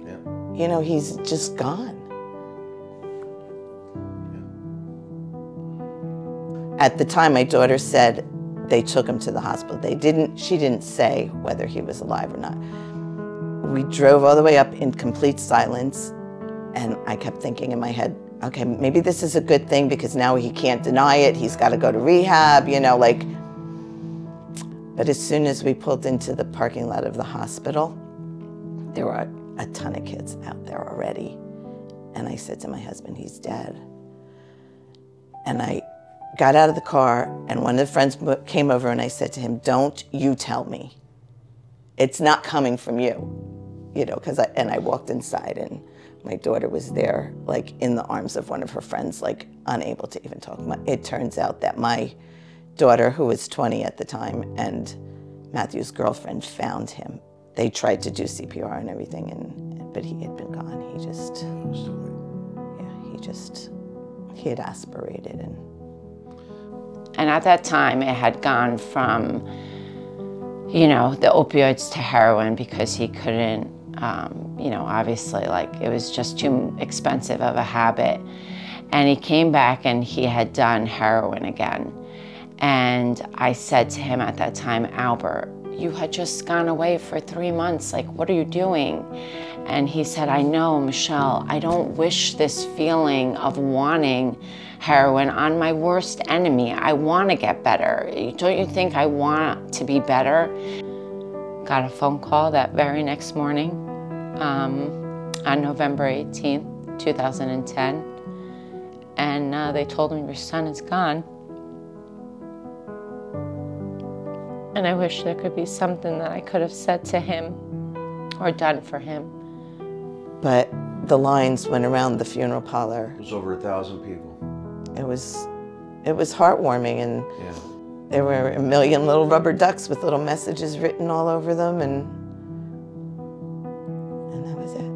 Yeah. You know, he's just gone. At the time, my daughter said they took him to the hospital. They didn't, she didn't say whether he was alive or not. We drove all the way up in complete silence, and I kept thinking in my head, okay, maybe this is a good thing because now he can't deny it. He's got to go to rehab, you know, like. But as soon as we pulled into the parking lot of the hospital, there were a ton of kids out there already. And I said to my husband, he's dead. And I got out of the car, and one of the friends came over, and I said to him, Don't you tell me. It's not coming from you. You know, because I, and I walked inside, and my daughter was there, like in the arms of one of her friends, like unable to even talk. It turns out that my daughter, who was 20 at the time, and Matthew's girlfriend found him. They tried to do CPR and everything, and but he had been gone. He just, yeah, he just, he had aspirated and. And at that time, it had gone from, you know, the opioids to heroin because he couldn't, um, you know, obviously, like it was just too expensive of a habit. And he came back and he had done heroin again. And I said to him at that time, Albert, you had just gone away for three months. Like, what are you doing? And he said, I know, Michelle, I don't wish this feeling of wanting heroin on my worst enemy. I want to get better. Don't you think I want to be better? Got a phone call that very next morning um, on November 18th, 2010. And uh, they told me your son is gone. And I wish there could be something that I could have said to him or done for him. But the lines went around the funeral parlor. It was over a thousand people. It was it was heartwarming and there were a million little rubber ducks with little messages written all over them and and that was it.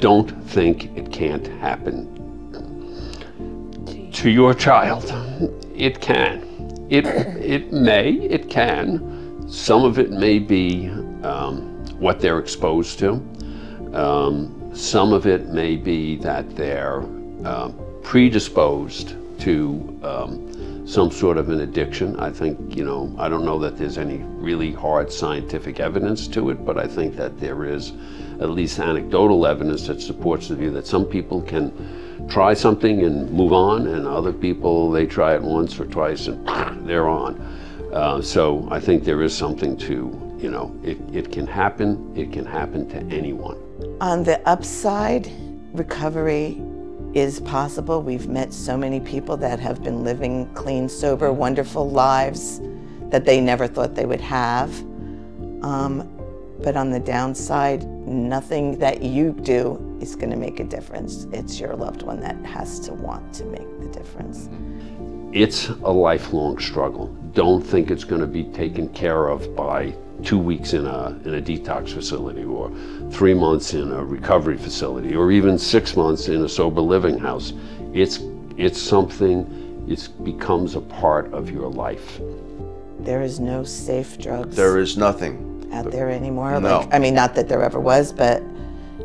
Don't think it can't happen to your child. It can. It, it may, it can. Some of it may be um, what they're exposed to. Um, some of it may be that they're uh, predisposed to um, some sort of an addiction. I think, you know, I don't know that there's any really hard scientific evidence to it, but I think that there is at least anecdotal evidence that supports the view that some people can try something and move on, and other people, they try it once or twice and they're on. Uh, so I think there is something to, you know, it, it can happen, it can happen to anyone. On the upside, recovery is possible. We've met so many people that have been living clean, sober, wonderful lives that they never thought they would have. Um, but on the downside, nothing that you do is going to make a difference. It's your loved one that has to want to make the difference. It's a lifelong struggle. Don't think it's going to be taken care of by two weeks in a, in a detox facility or three months in a recovery facility or even six months in a sober living house. It's, it's something, it becomes a part of your life. There is no safe drugs There is nothing. out there anymore. No. Like, I mean, not that there ever was, but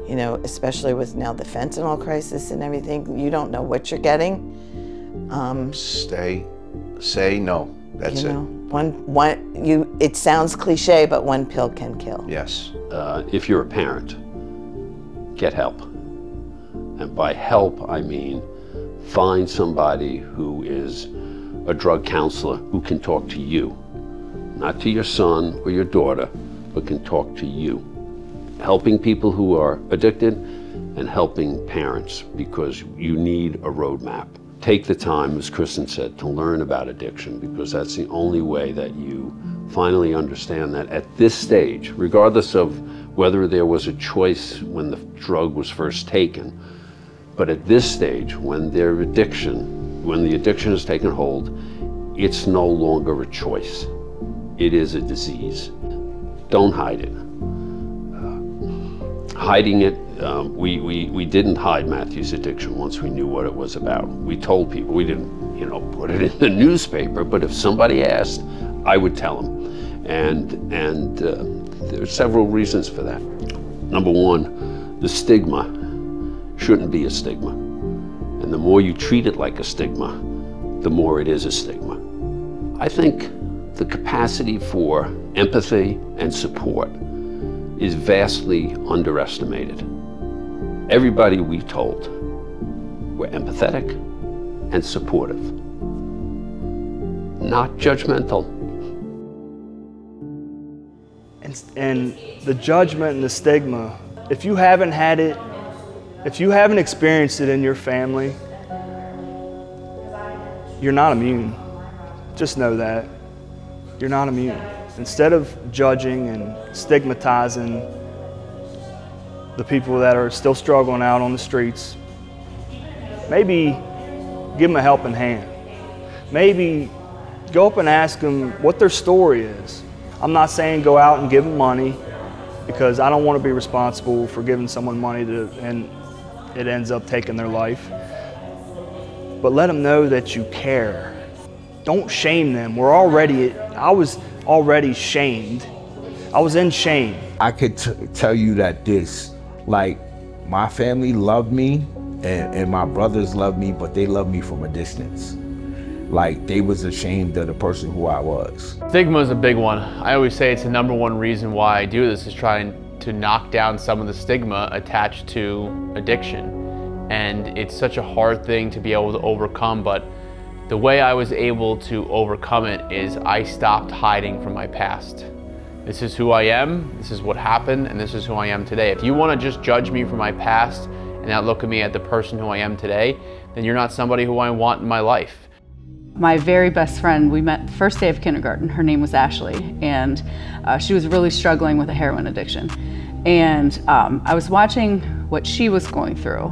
you know, especially with now the fentanyl crisis and everything, you don't know what you're getting. Um, Stay, say no. That's you it. one, one, you. It sounds cliche, but one pill can kill. Yes. Uh, if you're a parent, get help. And by help, I mean find somebody who is a drug counselor who can talk to you, not to your son or your daughter, but can talk to you. Helping people who are addicted and helping parents because you need a roadmap. Take the time, as Kristen said, to learn about addiction because that's the only way that you finally understand that at this stage, regardless of whether there was a choice when the drug was first taken, but at this stage, when their addiction, when the addiction has taken hold, it's no longer a choice. It is a disease. Don't hide it. Hiding it, um, we, we, we didn't hide Matthew's addiction once we knew what it was about. We told people, we didn't, you know, put it in the newspaper, but if somebody asked, I would tell them. And, and uh, there are several reasons for that. Number one, the stigma shouldn't be a stigma. And the more you treat it like a stigma, the more it is a stigma. I think the capacity for empathy and support is vastly underestimated. Everybody we told were empathetic and supportive, not judgmental. And, and the judgment and the stigma, if you haven't had it, if you haven't experienced it in your family, you're not immune. Just know that. You're not immune. Instead of judging and stigmatizing the people that are still struggling out on the streets, maybe give them a helping hand. Maybe go up and ask them what their story is. I'm not saying go out and give them money because I don't want to be responsible for giving someone money to, and it ends up taking their life. But let them know that you care. Don't shame them. We're already, I was already shamed. I was in shame. I could t- tell you that this, like, my family loved me and, and my brothers loved me, but they loved me from a distance. Like, they was ashamed of the person who I was. Stigma is a big one. I always say it's the number one reason why I do this is trying to knock down some of the stigma attached to addiction. And it's such a hard thing to be able to overcome, but the way I was able to overcome it is I stopped hiding from my past. This is who I am, this is what happened, and this is who I am today. If you want to just judge me from my past and not look at me at the person who I am today, then you're not somebody who I want in my life. My very best friend, we met first day of kindergarten. Her name was Ashley, and uh, she was really struggling with a heroin addiction. And um, I was watching what she was going through.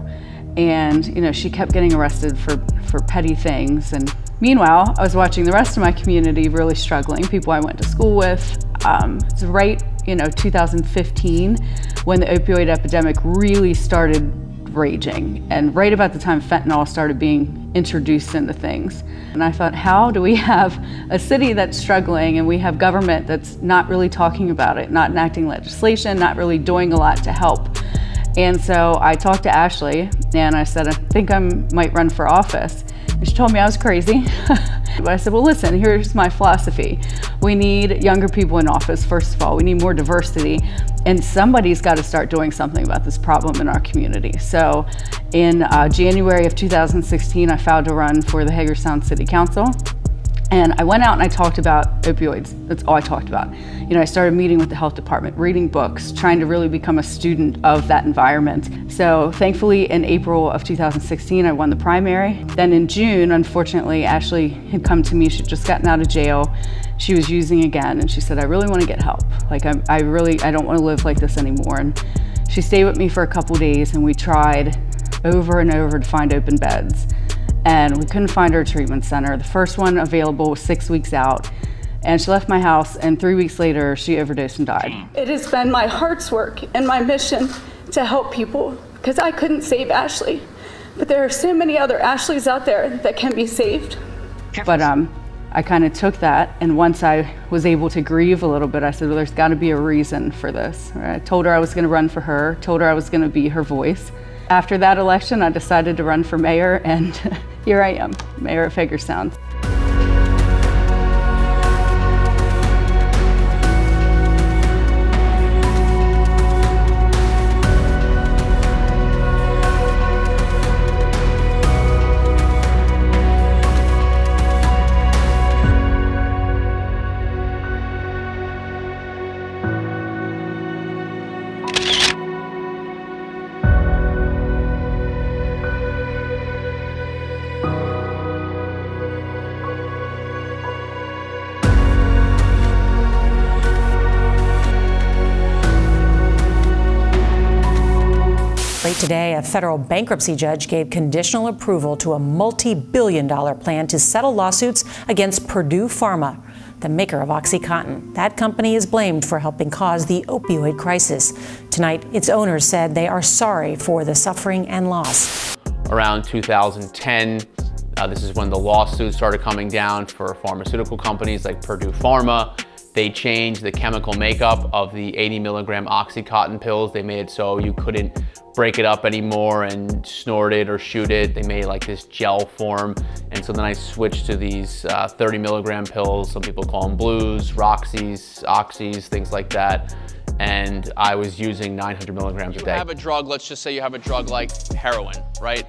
And, you know, she kept getting arrested for, for petty things. And meanwhile, I was watching the rest of my community really struggling, people I went to school with. Um, it's right, you know, 2015 when the opioid epidemic really started raging and right about the time fentanyl started being introduced into things. And I thought, how do we have a city that's struggling and we have government that's not really talking about it, not enacting legislation, not really doing a lot to help? And so I talked to Ashley and I said, I think I might run for office. She told me I was crazy. but I said, well, listen, here's my philosophy. We need younger people in office, first of all. We need more diversity. And somebody's got to start doing something about this problem in our community. So in uh, January of 2016, I filed to run for the Hagerstown City Council. And I went out and I talked about opioids. That's all I talked about. You know, I started meeting with the health department, reading books, trying to really become a student of that environment. So thankfully, in April of 2016, I won the primary. Then in June, unfortunately, Ashley had come to me. She'd just gotten out of jail. She was using again, and she said, I really want to get help. Like, I, I really, I don't want to live like this anymore. And she stayed with me for a couple days, and we tried over and over to find open beds and we couldn't find her a treatment center. The first one available was six weeks out. And she left my house, and three weeks later, she overdosed and died. It has been my heart's work and my mission to help people because I couldn't save Ashley. But there are so many other Ashleys out there that can be saved. But um, I kind of took that, and once I was able to grieve a little bit, I said, well, there's got to be a reason for this. I told her I was going to run for her, told her I was going to be her voice. After that election, I decided to run for mayor, and here I am, mayor of Hagerstown. Federal bankruptcy judge gave conditional approval to a multi billion dollar plan to settle lawsuits against Purdue Pharma, the maker of OxyContin. That company is blamed for helping cause the opioid crisis. Tonight, its owners said they are sorry for the suffering and loss. Around 2010, uh, this is when the lawsuits started coming down for pharmaceutical companies like Purdue Pharma. They changed the chemical makeup of the 80 milligram Oxycontin pills. They made it so you couldn't break it up anymore and snort it or shoot it. They made like this gel form. And so then I switched to these uh, 30 milligram pills. Some people call them blues, Roxy's, Oxys, things like that. And I was using 900 milligrams a day. If you have a drug, let's just say you have a drug like heroin, right?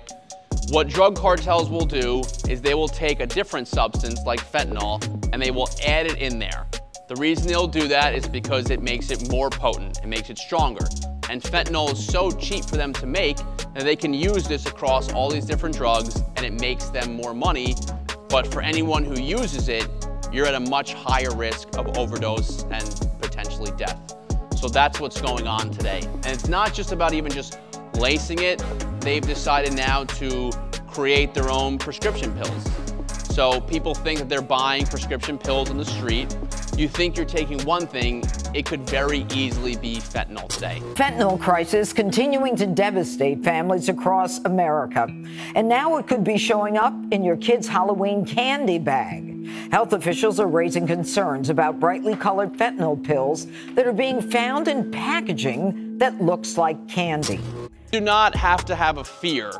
What drug cartels will do is they will take a different substance like fentanyl and they will add it in there. The reason they'll do that is because it makes it more potent, it makes it stronger. And fentanyl is so cheap for them to make that they can use this across all these different drugs and it makes them more money. But for anyone who uses it, you're at a much higher risk of overdose and potentially death. So that's what's going on today. And it's not just about even just lacing it. They've decided now to create their own prescription pills. So people think that they're buying prescription pills on the street. You think you're taking one thing, it could very easily be fentanyl today. Fentanyl crisis continuing to devastate families across America. And now it could be showing up in your kid's Halloween candy bag. Health officials are raising concerns about brightly colored fentanyl pills that are being found in packaging that looks like candy. You do not have to have a fear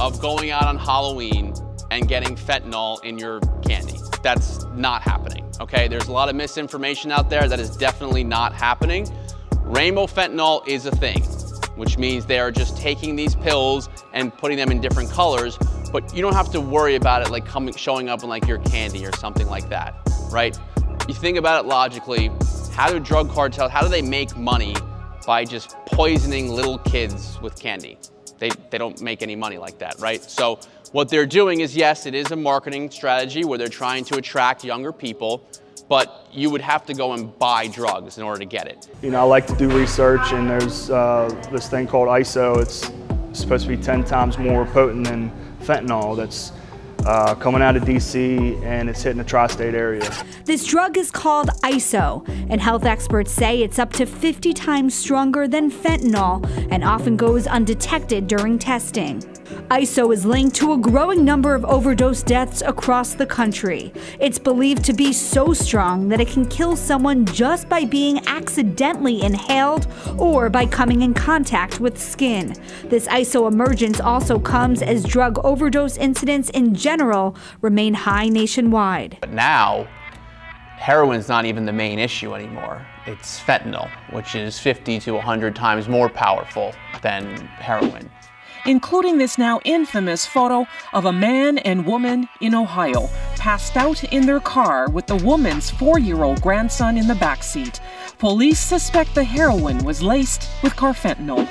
of going out on Halloween and getting fentanyl in your candy. That's not happening, okay? There's a lot of misinformation out there that is definitely not happening. Rainbow fentanyl is a thing, which means they are just taking these pills and putting them in different colors, but you don't have to worry about it like coming, showing up in like your candy or something like that, right? You think about it logically, how do drug cartels, how do they make money by just poisoning little kids with candy? They, they don't make any money like that, right? So what they're doing is, yes, it is a marketing strategy where they're trying to attract younger people, but you would have to go and buy drugs in order to get it. You know, I like to do research, and there's uh, this thing called ISO. It's supposed to be 10 times more potent than fentanyl. That's uh, coming out of DC and it's hitting the tri-state area. This drug is called ISO, and health experts say it's up to 50 times stronger than fentanyl and often goes undetected during testing. ISO is linked to a growing number of overdose deaths across the country. It's believed to be so strong that it can kill someone just by being accidentally inhaled or by coming in contact with skin. This ISO emergence also comes as drug overdose incidents in general remain high nationwide. But now, heroin's not even the main issue anymore. It's fentanyl, which is 50 to 100 times more powerful than heroin including this now infamous photo of a man and woman in Ohio passed out in their car with the woman's four year old grandson in the back seat. Police suspect the heroin was laced with carfentanil.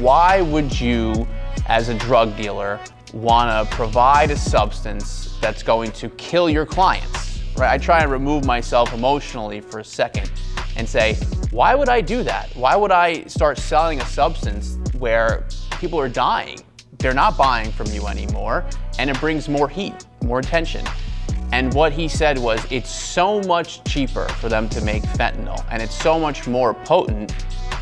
Why would you, as a drug dealer, want to provide a substance that's going to kill your clients? Right? I try and remove myself emotionally for a second and say, why would I do that? Why would I start selling a substance where people are dying. They're not buying from you anymore, and it brings more heat, more attention. And what he said was, it's so much cheaper for them to make fentanyl, and it's so much more potent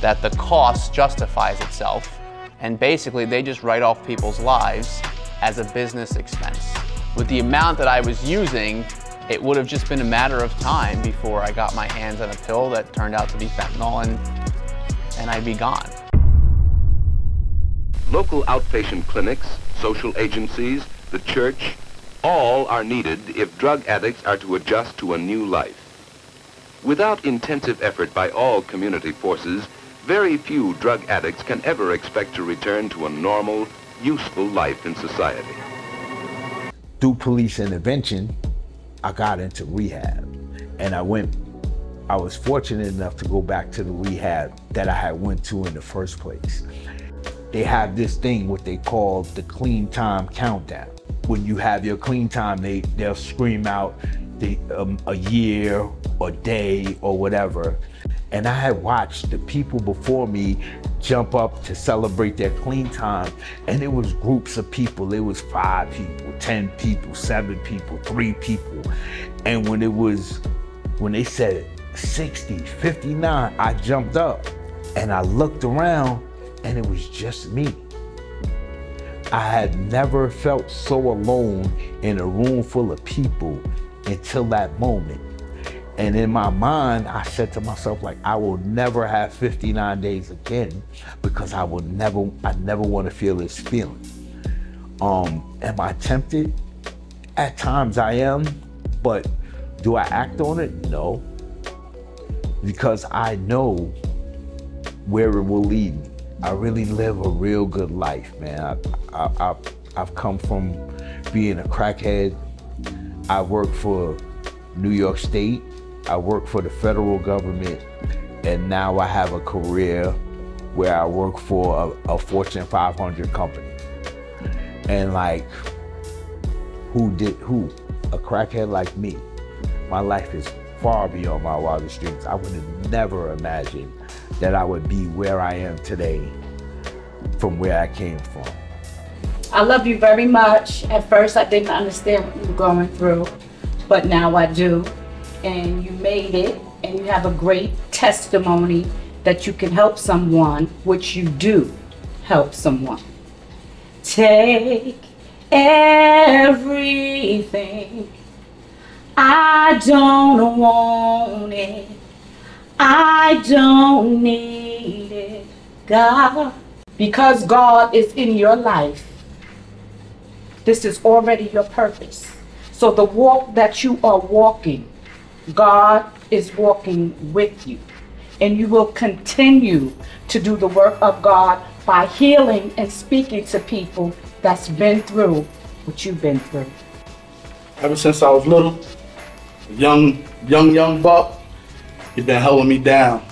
that the cost justifies itself. And basically, they just write off people's lives as a business expense. With the amount that I was using, it would have just been a matter of time before I got my hands on a pill that turned out to be fentanyl and, and I'd be gone. Local outpatient clinics, social agencies, the church, all are needed if drug addicts are to adjust to a new life. Without intensive effort by all community forces, very few drug addicts can ever expect to return to a normal, useful life in society. Through police intervention, I got into rehab and I went I was fortunate enough to go back to the rehab that I had went to in the first place they have this thing what they call the clean time countdown. When you have your clean time, they they'll scream out the um, a year or day or whatever. And I had watched the people before me jump up to celebrate their clean time. And it was groups of people. It was five people, 10 people, seven people, three people. And when it was, when they said 60, 59, I jumped up and I looked around and it was just me. I had never felt so alone in a room full of people until that moment. And in my mind, I said to myself, like, I will never have 59 days again because I will never, I never want to feel this feeling. Um, am I tempted? At times I am, but do I act on it? No. Because I know where it will lead. I really live a real good life, man. I, I, I, I've come from being a crackhead. I work for New York State. I work for the federal government. And now I have a career where I work for a, a Fortune 500 company. And like, who did, who? A crackhead like me. My life is far beyond my wildest dreams. I would have never imagined that I would be where I am today from where I came from. I love you very much. At first, I didn't understand what you were going through, but now I do. And you made it, and you have a great testimony that you can help someone, which you do help someone. Take everything. I don't want it. I don't need it, God. Because God is in your life, this is already your purpose. So the walk that you are walking, God is walking with you. And you will continue to do the work of God by healing and speaking to people that's been through what you've been through. Ever since I was little, young, young, young buck, He's been holding me down.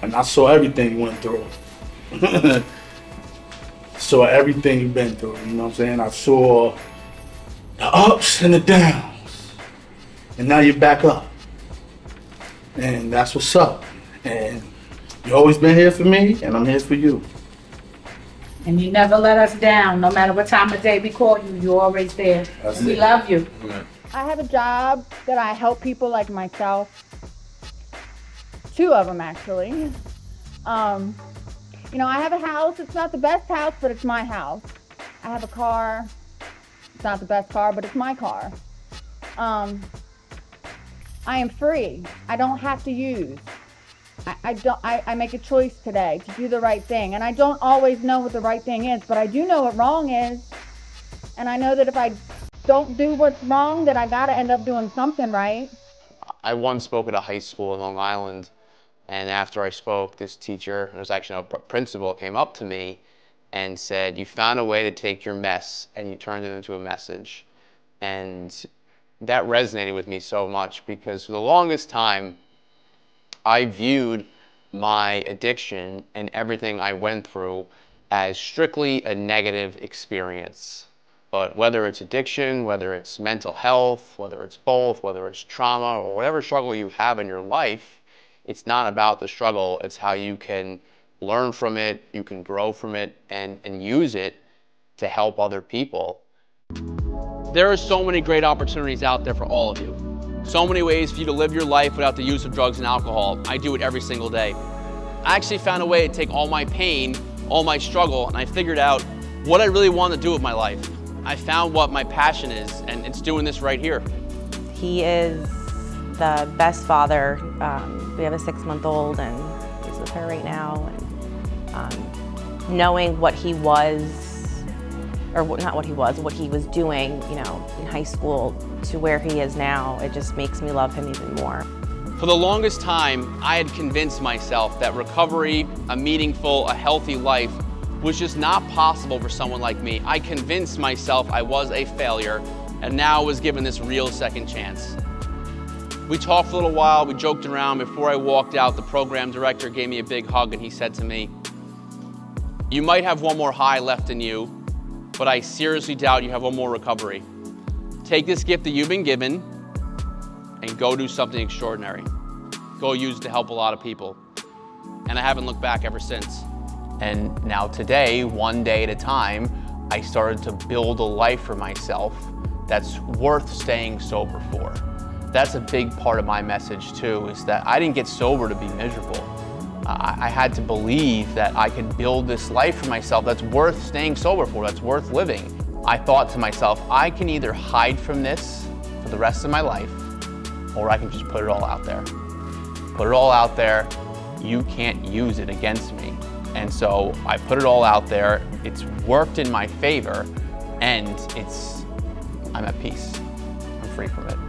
And I saw everything he went through. saw everything he been through, you know what I'm saying? I saw the ups and the downs. And now you're back up. And that's what's up. And you always been here for me, and I'm here for you. And you never let us down. No matter what time of day we call you, you're always there. That's we it. love you. I have a job that I help people like myself. Two of them actually. Um, you know, I have a house. It's not the best house, but it's my house. I have a car. It's not the best car, but it's my car. Um, I am free. I don't have to use. I, I don't. I, I make a choice today to do the right thing, and I don't always know what the right thing is, but I do know what wrong is, and I know that if I don't do what's wrong, that I gotta end up doing something right. I once spoke at a high school in Long Island, and after I spoke, this teacher, it was actually a principal, came up to me and said, You found a way to take your mess and you turned it into a message. And that resonated with me so much because for the longest time, I viewed my addiction and everything I went through as strictly a negative experience. But whether it's addiction, whether it's mental health, whether it's both, whether it's trauma, or whatever struggle you have in your life, it's not about the struggle, it's how you can learn from it, you can grow from it, and, and use it to help other people. There are so many great opportunities out there for all of you. So many ways for you to live your life without the use of drugs and alcohol. I do it every single day. I actually found a way to take all my pain, all my struggle, and I figured out what I really want to do with my life. I found what my passion is, and it's doing this right here. He is the best father. Um, we have a six-month-old, and he's with her right now. And um, knowing what he was, or not what he was, what he was doing, you know, in high school to where he is now, it just makes me love him even more. For the longest time, I had convinced myself that recovery, a meaningful, a healthy life, was just not possible for someone like me. I convinced myself I was a failure and now was given this real second chance. We talked a little while, we joked around. Before I walked out, the program director gave me a big hug and he said to me, You might have one more high left in you, but I seriously doubt you have one more recovery. Take this gift that you've been given and go do something extraordinary. Go use it to help a lot of people. And I haven't looked back ever since. And now today, one day at a time, I started to build a life for myself that's worth staying sober for. That's a big part of my message too, is that I didn't get sober to be miserable. I, I had to believe that I could build this life for myself that's worth staying sober for, that's worth living. I thought to myself, I can either hide from this for the rest of my life, or I can just put it all out there. Put it all out there, you can't use it against me. And so I put it all out there, it's worked in my favor, and it's, I'm at peace. I'm free from it.